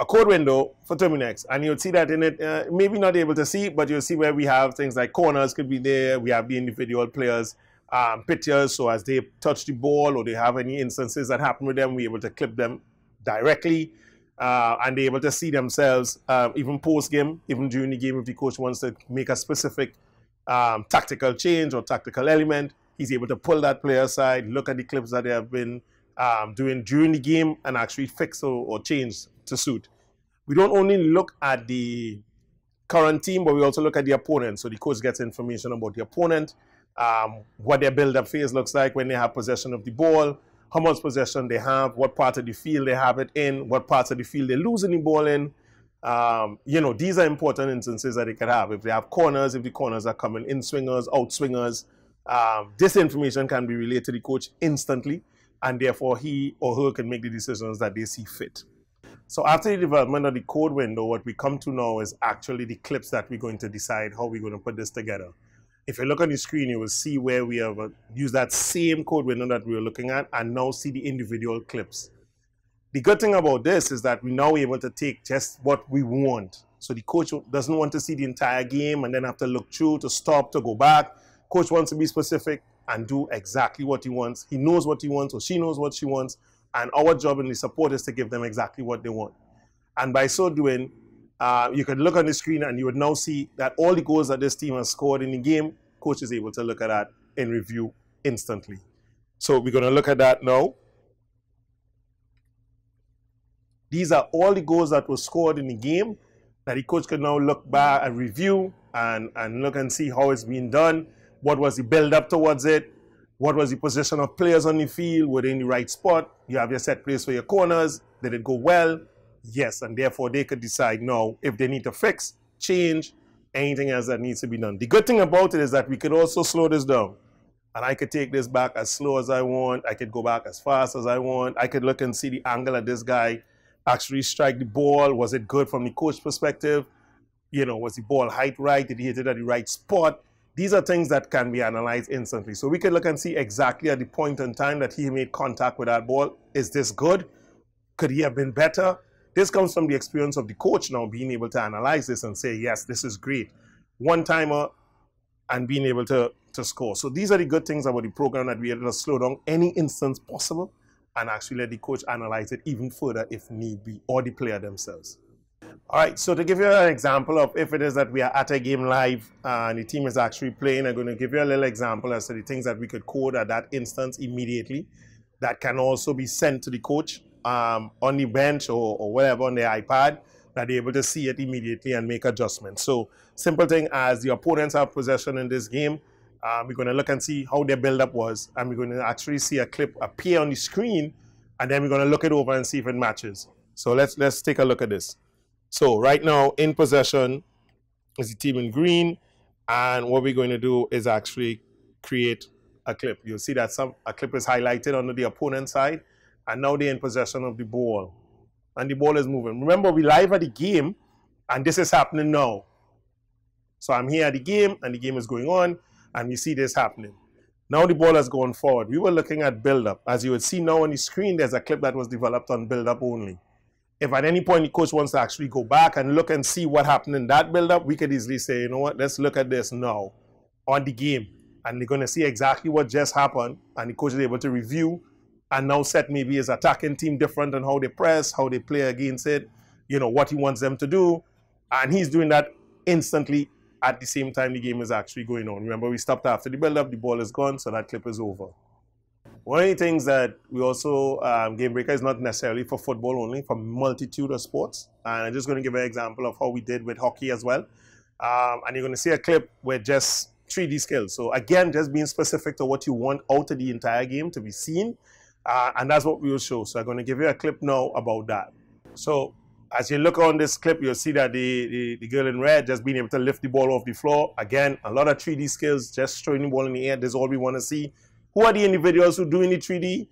a code window for Terminix, and you'll see that in it. Uh, maybe not able to see, but you'll see where we have things like corners could be there. We have the individual players um, pictures, so as they touch the ball or they have any instances that happen with them, we're able to clip them directly, uh, and they're able to see themselves um, even post game, even during the game if the coach wants to make a specific um, tactical change or tactical element, he's able to pull that player aside, look at the clips that they have been um, doing during the game, and actually fix or, or change to suit. We don't only look at the current team, but we also look at the opponent. So the coach gets information about the opponent, um, what their build-up phase looks like when they have possession of the ball, how much possession they have, what part of the field they have it in, what parts of the field they're losing the ball in, Um, you know, these are important instances that they could have. If they have corners, if the corners are coming in swingers, out swingers, um, this information can be relayed to the coach instantly, and therefore he or her can make the decisions that they see fit. So after the development of the code window, what we come to now is actually the clips that we're going to decide how we're going to put this together. If you look on the screen, you will see where we have uh, used that same code window that we were looking at and now see the individual clips. The good thing about this is that we're now able to take just what we want. So the coach doesn't want to see the entire game and then have to look through to stop to go back. Coach wants to be specific and do exactly what he wants. He knows what he wants or she knows what she wants. And our job in the support is to give them exactly what they want. And by so doing, uh, you could look on the screen and you would now see that all the goals that this team has scored in the game, coach is able to look at that and review instantly. So we're going to look at that now. These are all the goals that were scored in the game that the coach can now look back and review and, and look and see how it's been done. What was the build up towards it? What was the position of players on the field? Were they in the right spot? You have your set place for your corners. Did it go well? Yes. And therefore, they could decide now if they need to fix, change, anything else that needs to be done. The good thing about it is that we could also slow this down. And I could take this back as slow as I want. I could go back as fast as I want. I could look and see the angle of this guy actually strike the ball? Was it good from the coach perspective? You know, was the ball height right? Did he hit it at the right spot? These are things that can be analyzed instantly. So we can look and see exactly at the point in time that he made contact with that ball. Is this good? Could he have been better? This comes from the experience of the coach now being able to analyze this and say, yes, this is great. One timer and being able to, to score. So these are the good things about the program that we able to slow down any instance possible and actually let the coach analyze it even further if need be, or the player themselves. All right, so to give you an example of if it is that we are at a game live and the team is actually playing, I'm going to give you a little example as to the things that we could code at that instance immediately that can also be sent to the coach um, on the bench or, or whatever on their iPad that they're able to see it immediately and make adjustments. So simple thing as the opponents have possession in this game, um, we're going to look and see how their build-up was, and we're going to actually see a clip appear on the screen, and then we're going to look it over and see if it matches. So let's let's take a look at this. So right now in possession is the team in green, and what we're going to do is actually create a clip. You'll see that some a clip is highlighted under the opponent side, and now they're in possession of the ball, and the ball is moving. Remember, we live at the game, and this is happening now. So I'm here at the game, and the game is going on and you see this happening. Now the ball has gone forward. We were looking at build-up. As you would see now on the screen, there's a clip that was developed on build-up only. If at any point the coach wants to actually go back and look and see what happened in that build-up, we could easily say, you know what, let's look at this now on the game. And they're going to see exactly what just happened. And the coach is able to review and now set maybe his attacking team different and how they press, how they play against it, you know, what he wants them to do. And he's doing that instantly at the same time the game is actually going on. Remember, we stopped after the build-up, the ball is gone, so that clip is over. One of the things that we also, um, Game Breaker is not necessarily for football only, for multitude of sports. And I'm just going to give an example of how we did with hockey as well. Um, and you're going to see a clip with just 3D skills. So again, just being specific to what you want out of the entire game to be seen. Uh, and that's what we will show. So I'm going to give you a clip now about that. So as you look on this clip, you'll see that the, the, the, girl in red just being able to lift the ball off the floor. Again, a lot of 3D skills, just throwing the ball in the air. That's all we want to see. Who are the individuals who doing the 3D?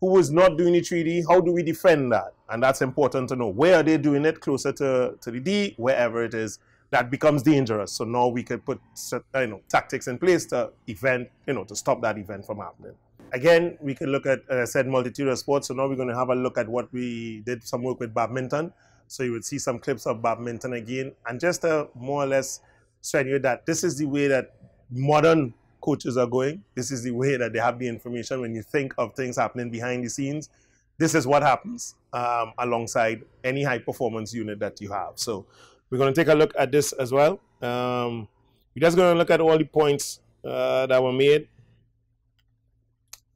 Who is not doing the 3D? How do we defend that? And that's important to know. Where are they doing it? Closer to, to the D, wherever it is. That becomes dangerous. So now we can put you know, tactics in place to event, you know, to stop that event from happening. Again, we can look at, as I said, multitude of sports. So now we're going to have a look at what we did some work with badminton. So you would see some clips of badminton again, and just to more or less you that this is the way that modern coaches are going. This is the way that they have the information when you think of things happening behind the scenes. This is what happens um, alongside any high performance unit that you have. So we're going to take a look at this as well. Um, we're just going to look at all the points uh, that were made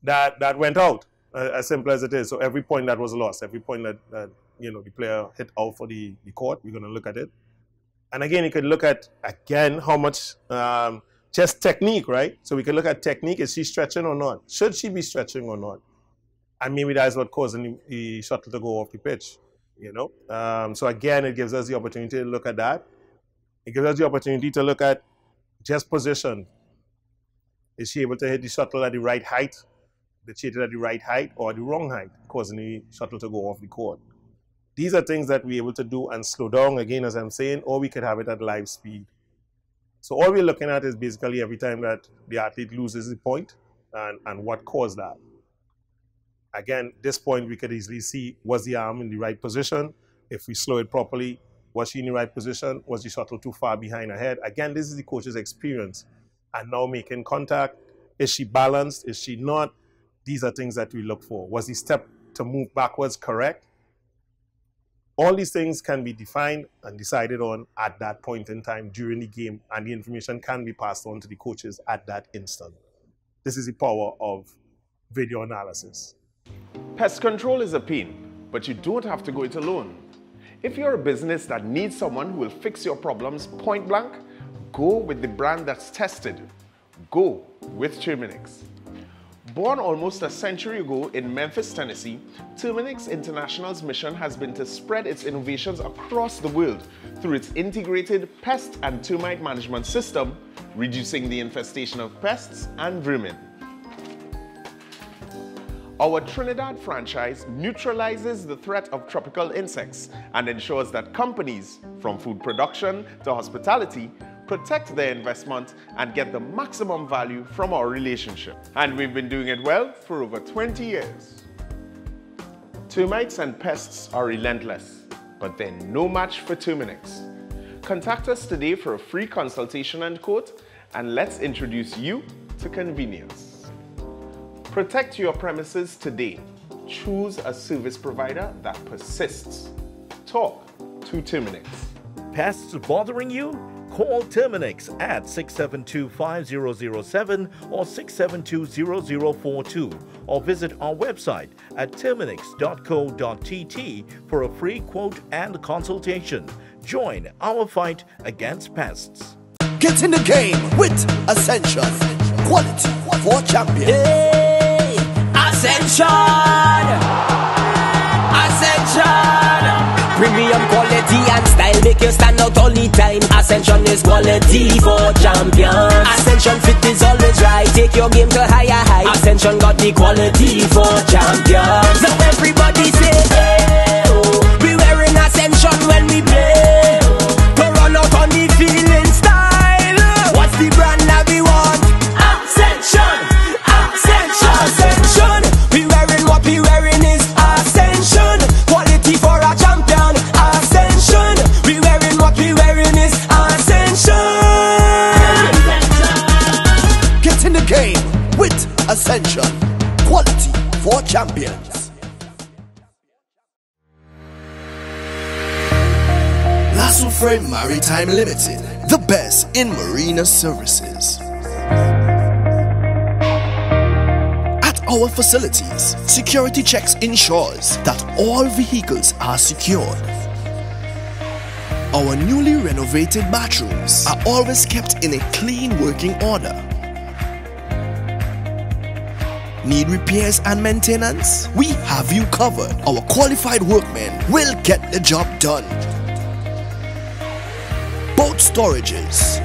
that that went out, uh, as simple as it is. So every point that was lost, every point that, that you know, the player hit out for the, the court. We're going to look at it. And again, you could look at, again, how much um, just technique, right? So we can look at technique. Is she stretching or not? Should she be stretching or not? And maybe that's what causing the, the shuttle to go off the pitch. You know, um, so again, it gives us the opportunity to look at that. It gives us the opportunity to look at just position. Is she able to hit the shuttle at the right height, the hit at the right height, or the wrong height, causing the shuttle to go off the court? These are things that we're able to do and slow down again, as I'm saying, or we could have it at live speed. So all we're looking at is basically every time that the athlete loses the point and, and what caused that. Again, this point we could easily see was the arm in the right position. If we slow it properly, was she in the right position? Was the shuttle too far behind her head? Again, this is the coach's experience. And now making contact. Is she balanced? Is she not? These are things that we look for. Was the step to move backwards correct? All these things can be defined and decided on at that point in time during the game, and the information can be passed on to the coaches at that instant. This is the power of video analysis. Pest control is a pain, but you don't have to go it alone. If you're a business that needs someone who will fix your problems point blank, go with the brand that's tested. Go with Terminix. Born almost a century ago in Memphis, Tennessee, Terminix International's mission has been to spread its innovations across the world through its integrated pest and termite management system, reducing the infestation of pests and vermin. Our Trinidad franchise neutralizes the threat of tropical insects and ensures that companies, from food production to hospitality, protect their investment and get the maximum value from our relationship. And we've been doing it well for over 20 years. Termites and pests are relentless, but they're no match for Terminix. Contact us today for a free consultation and quote, and let's introduce you to convenience. Protect your premises today. Choose a service provider that persists. Talk to Terminix. Pests bothering you? Call Terminix at 672-5007 or 672-0042 or visit our website at terminix.co.tt for a free quote and consultation. Join our fight against pests. Get in the game with Ascension. Quality for champions. Ascension Ascension Premium quality and style. Make you stand out all the time. Ascension is quality for champions. Ascension fit is always right. Take your game to higher heights Ascension got the quality for champions. Now everybody say hey, oh. We wearing Ascension when we play oh. To run out on the feeling Ascension. Quality for champions. Lasso Frame Maritime Limited, the best in marina services. At our facilities, security checks ensures that all vehicles are secured. Our newly renovated bathrooms are always kept in a clean working order. Need repairs and maintenance? We have you covered. Our qualified workmen will get the job done. Boat storages.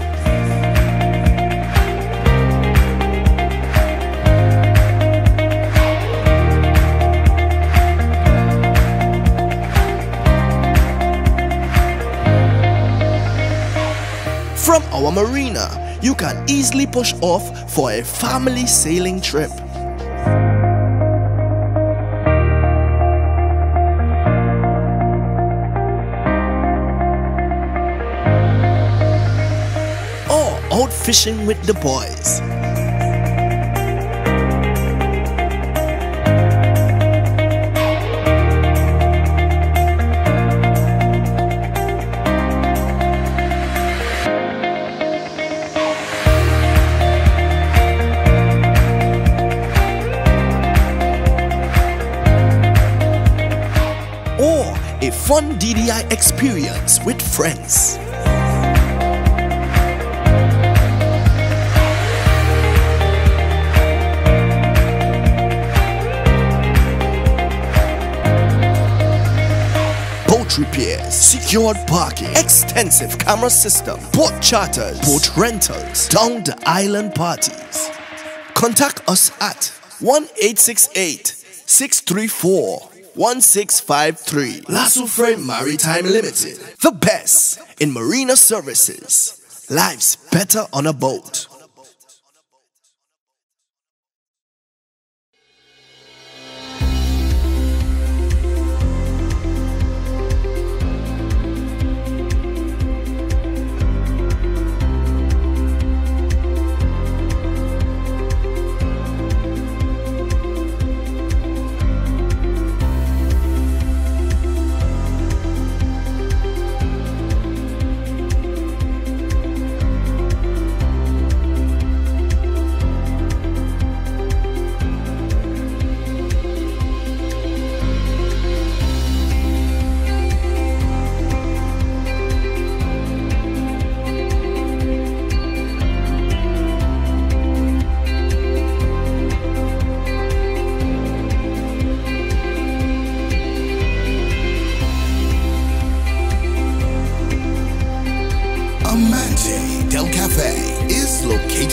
From our marina, you can easily push off for a family sailing trip. Fishing with the boys. Or a fun DDI experience with friends. Boat repairs, secured parking, extensive camera system, boat charters, boat rentals, down the island parties. Contact us at 1 634 1653. Lasso Maritime Limited. The best in marina services. Life's better on a boat.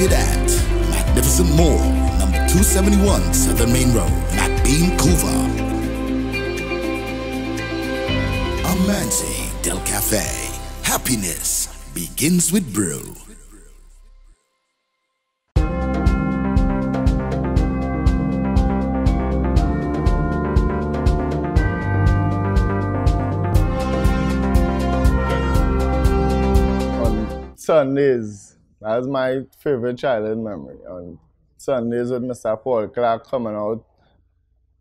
Located at Magnificent Mall, number 271 Southern Main Road, McBean, Couva. Amante Del Cafe. Happiness begins with brew. Sundays, that was my favorite childhood memory. On Sundays with Mr. Paul Clark coming out,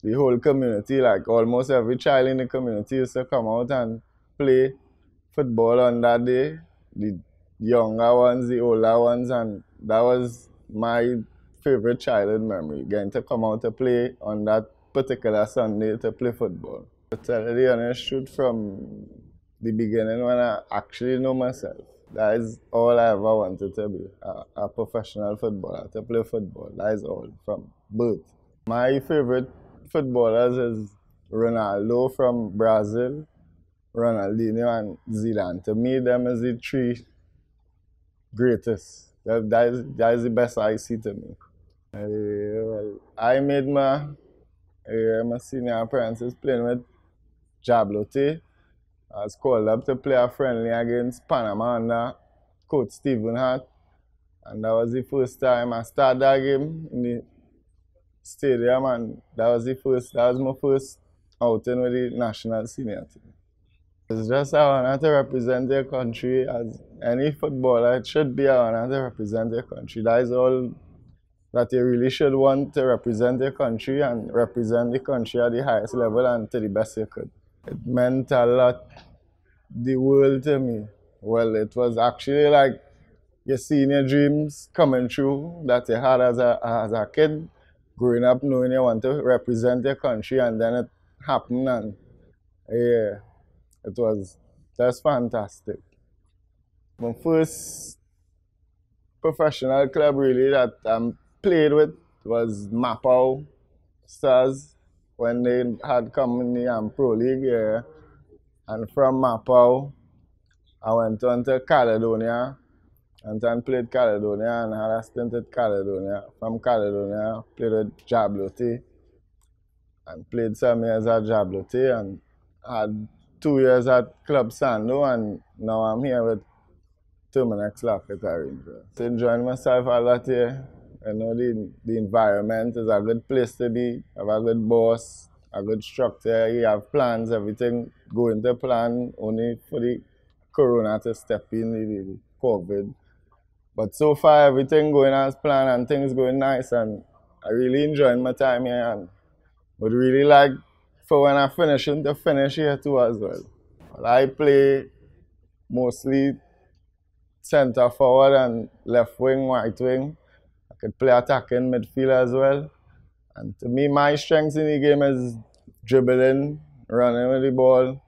the whole community, like almost every child in the community used to come out and play football on that day. The younger ones, the older ones, and that was my favorite childhood memory, getting to come out to play on that particular Sunday to play football. To tell the honest truth, from the beginning when I actually know myself, that is all I ever wanted to be, a, a professional footballer, to play football. That is all from birth. My favorite footballers is Ronaldo from Brazil, Ronaldinho and Zidane. To me, them is the three greatest. That, that, is, that is the best I see to me. Uh, well, I made my, uh, my senior appearances playing with Jabloteh. I was called up to play a friendly against Panama under uh, Coach Stephen Hart. And that was the first time I started that game in the stadium and that was the first that was my first outing with the national senior team. It's just an honor to represent your country as any footballer. It should be an honor to represent your country. That is all that you really should want to represent your country and represent the country at the highest level and to the best you could. It meant a lot, the world to me. Well, it was actually like your senior dreams coming true that you had as a, as a kid, growing up knowing you want to represent your country and then it happened and yeah, it was that's fantastic. My first professional club really that I played with was Ma Pau Stars when they had come in the um, Pro League yeah. And from Ma Pau, I went on to Caledonia and then played Caledonia and had a stint at Caledonia. From Caledonia, played with Jabloteh and played some years at Jabloteh and had two years at Club Sando and now I'm here with Terminix La Horquetta Rangers. Enjoying myself a lot here. You know, the, the environment is a good place to be. Have a good boss, a good structure. You have plans, everything going to plan, only for the corona to step in, the, the COVID. But so far, everything going as planned and things going nice. And I really enjoying my time here. And would really like for when I finish to finish here too as well. well I play mostly center forward and left wing, right wing. Could play attack attacking midfield as well. And to me, my strengths in the game is dribbling, running with the ball,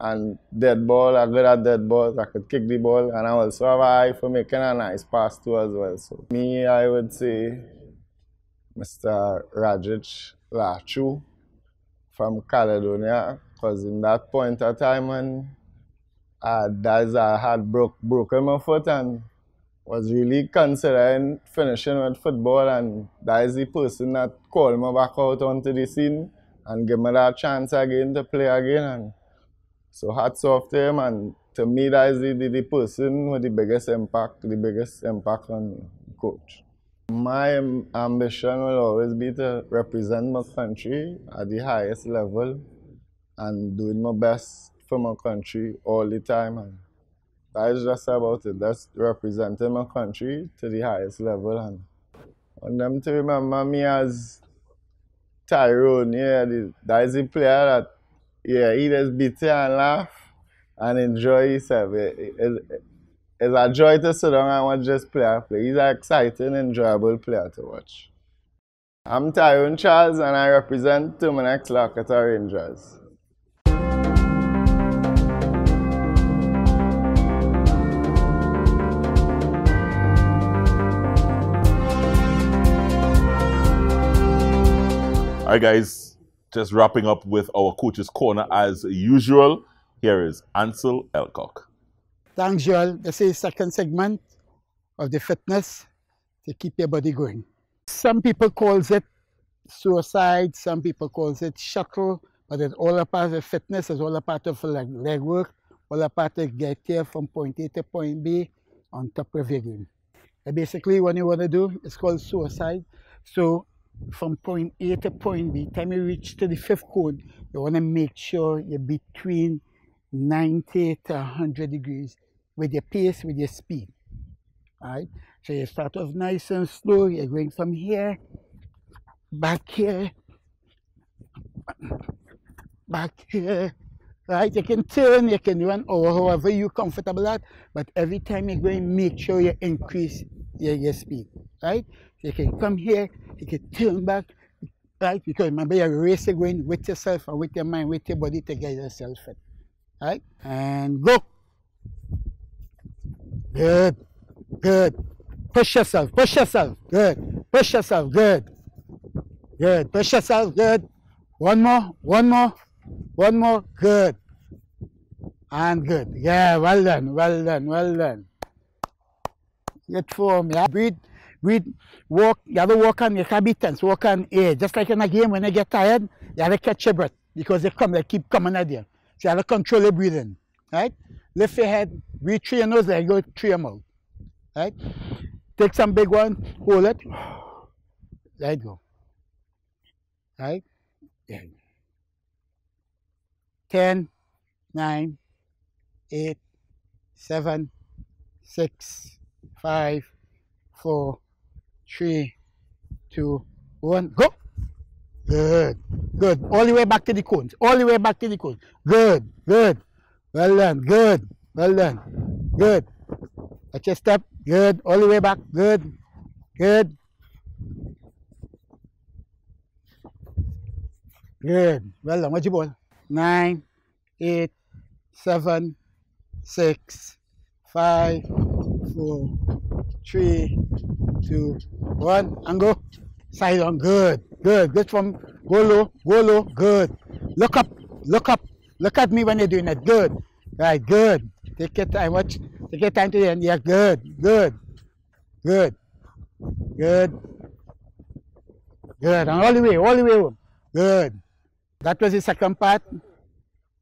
and dead ball. I'm good at dead balls. I could kick the ball, and I also have an eye for making a nice pass too as well. So me, I would say Mr. Rajic Lachu from Caledonia, Because in that point of time when uh, as I had broke broken my foot and was really considering finishing with football and that is the person that called me back out onto the scene and give me that chance again to play again and so hats off to him and to me that is the, the, the person with the biggest impact, the biggest impact on me, coach. My ambition will always be to represent my country at the highest level and doing my best for my country all the time. And that is just about it. That's representing my country to the highest level. And want them to remember me as Tyrone, yeah, the, that is the player that, yeah, he just beat and laugh and enjoy himself. It, it, it's a joy to sit down and watch this player play. He's an exciting, enjoyable player to watch. I'm Tyrone Charles and I represent Terminix La Horquetta Rangers. All right, guys, just wrapping up with our coach's corner as usual. Here is Ansil Elcock. Thanks, Joel. This is second segment of the fitness to keep your body going. Some people calls it suicide, some people calls it shuttle, but it's all a part of fitness, it's all a part of leg, leg work, all a part of get here from point A to point B on top of your game. And basically, what you want to do is called suicide. So from point A to point B, time you reach to the fifth cone, you want to make sure you're between 90 to 100 degrees with your pace, with your speed. Alright? So you start off nice and slow, you're going from here, back here, back here. Right? You can turn, you can run, or however you're comfortable at, but every time you're going, make sure you increase your, your speed. Right? You can come here, you can turn back, right? Because remember you're racing going with yourself and with your mind, with your body to get yourself fit. Right? And go. Good. Good. Push yourself. Push yourself. Good. Push yourself. Good. Good. Push yourself. Good. One more. One more. One more. Good. And good. Yeah, well done. Well done. Well done. Good form. Yeah. Breathe. Breathe. Walk. You have to walk on. You can't be tense. Walk on air. Just like in a game when you get tired, you have to catch your breath because they come. They keep coming at you. So you have to control your breathing. Right? Lift your head. Breathe through your nose. Then go through your mouth. Right? Take some big one. Hold it. [SIGHS] Let it go. Right? Yeah. 10, 9, 8, 7, 6, 5, 4, 3, 2, 1, go! Good, good. All the way back to the cones. All the way back to the cones. Good, good. Well done, good. Well done. Good. Watch your step. Good. All the way back. Good. Good. Good. Well done. What's your ball? Nine, eight, seven, six, five, four, three, two, one, and go. Side on. Good. Good. Good from go low. Go low. Good. Look up. Look up. Look at me when you're doing it. Good. Right. Good. Take your time. Watch. Take your time to the end. Yeah. Good. Good. Good. Good. Good. And all the way. All the way. Good. That was the second part.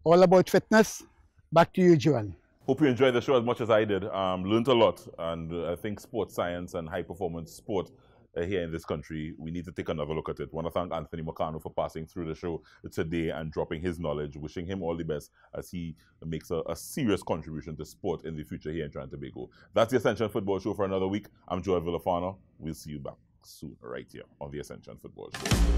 All about fitness. Back to you, Joel. Hope you enjoyed the show as much as I did. Um, learned a lot, and I think sports science and high performance sport uh, here in this country, we need to take another look at it. want to thank Anthony Marcano for passing through the show today and dropping his knowledge. Wishing him all the best as he makes a, a serious contribution to sport in the future here in Trinidad Tobago. That's the Ascension Football Show for another week. I'm Joel Villafana. We'll see you back soon, right here on the Ascension Football Show.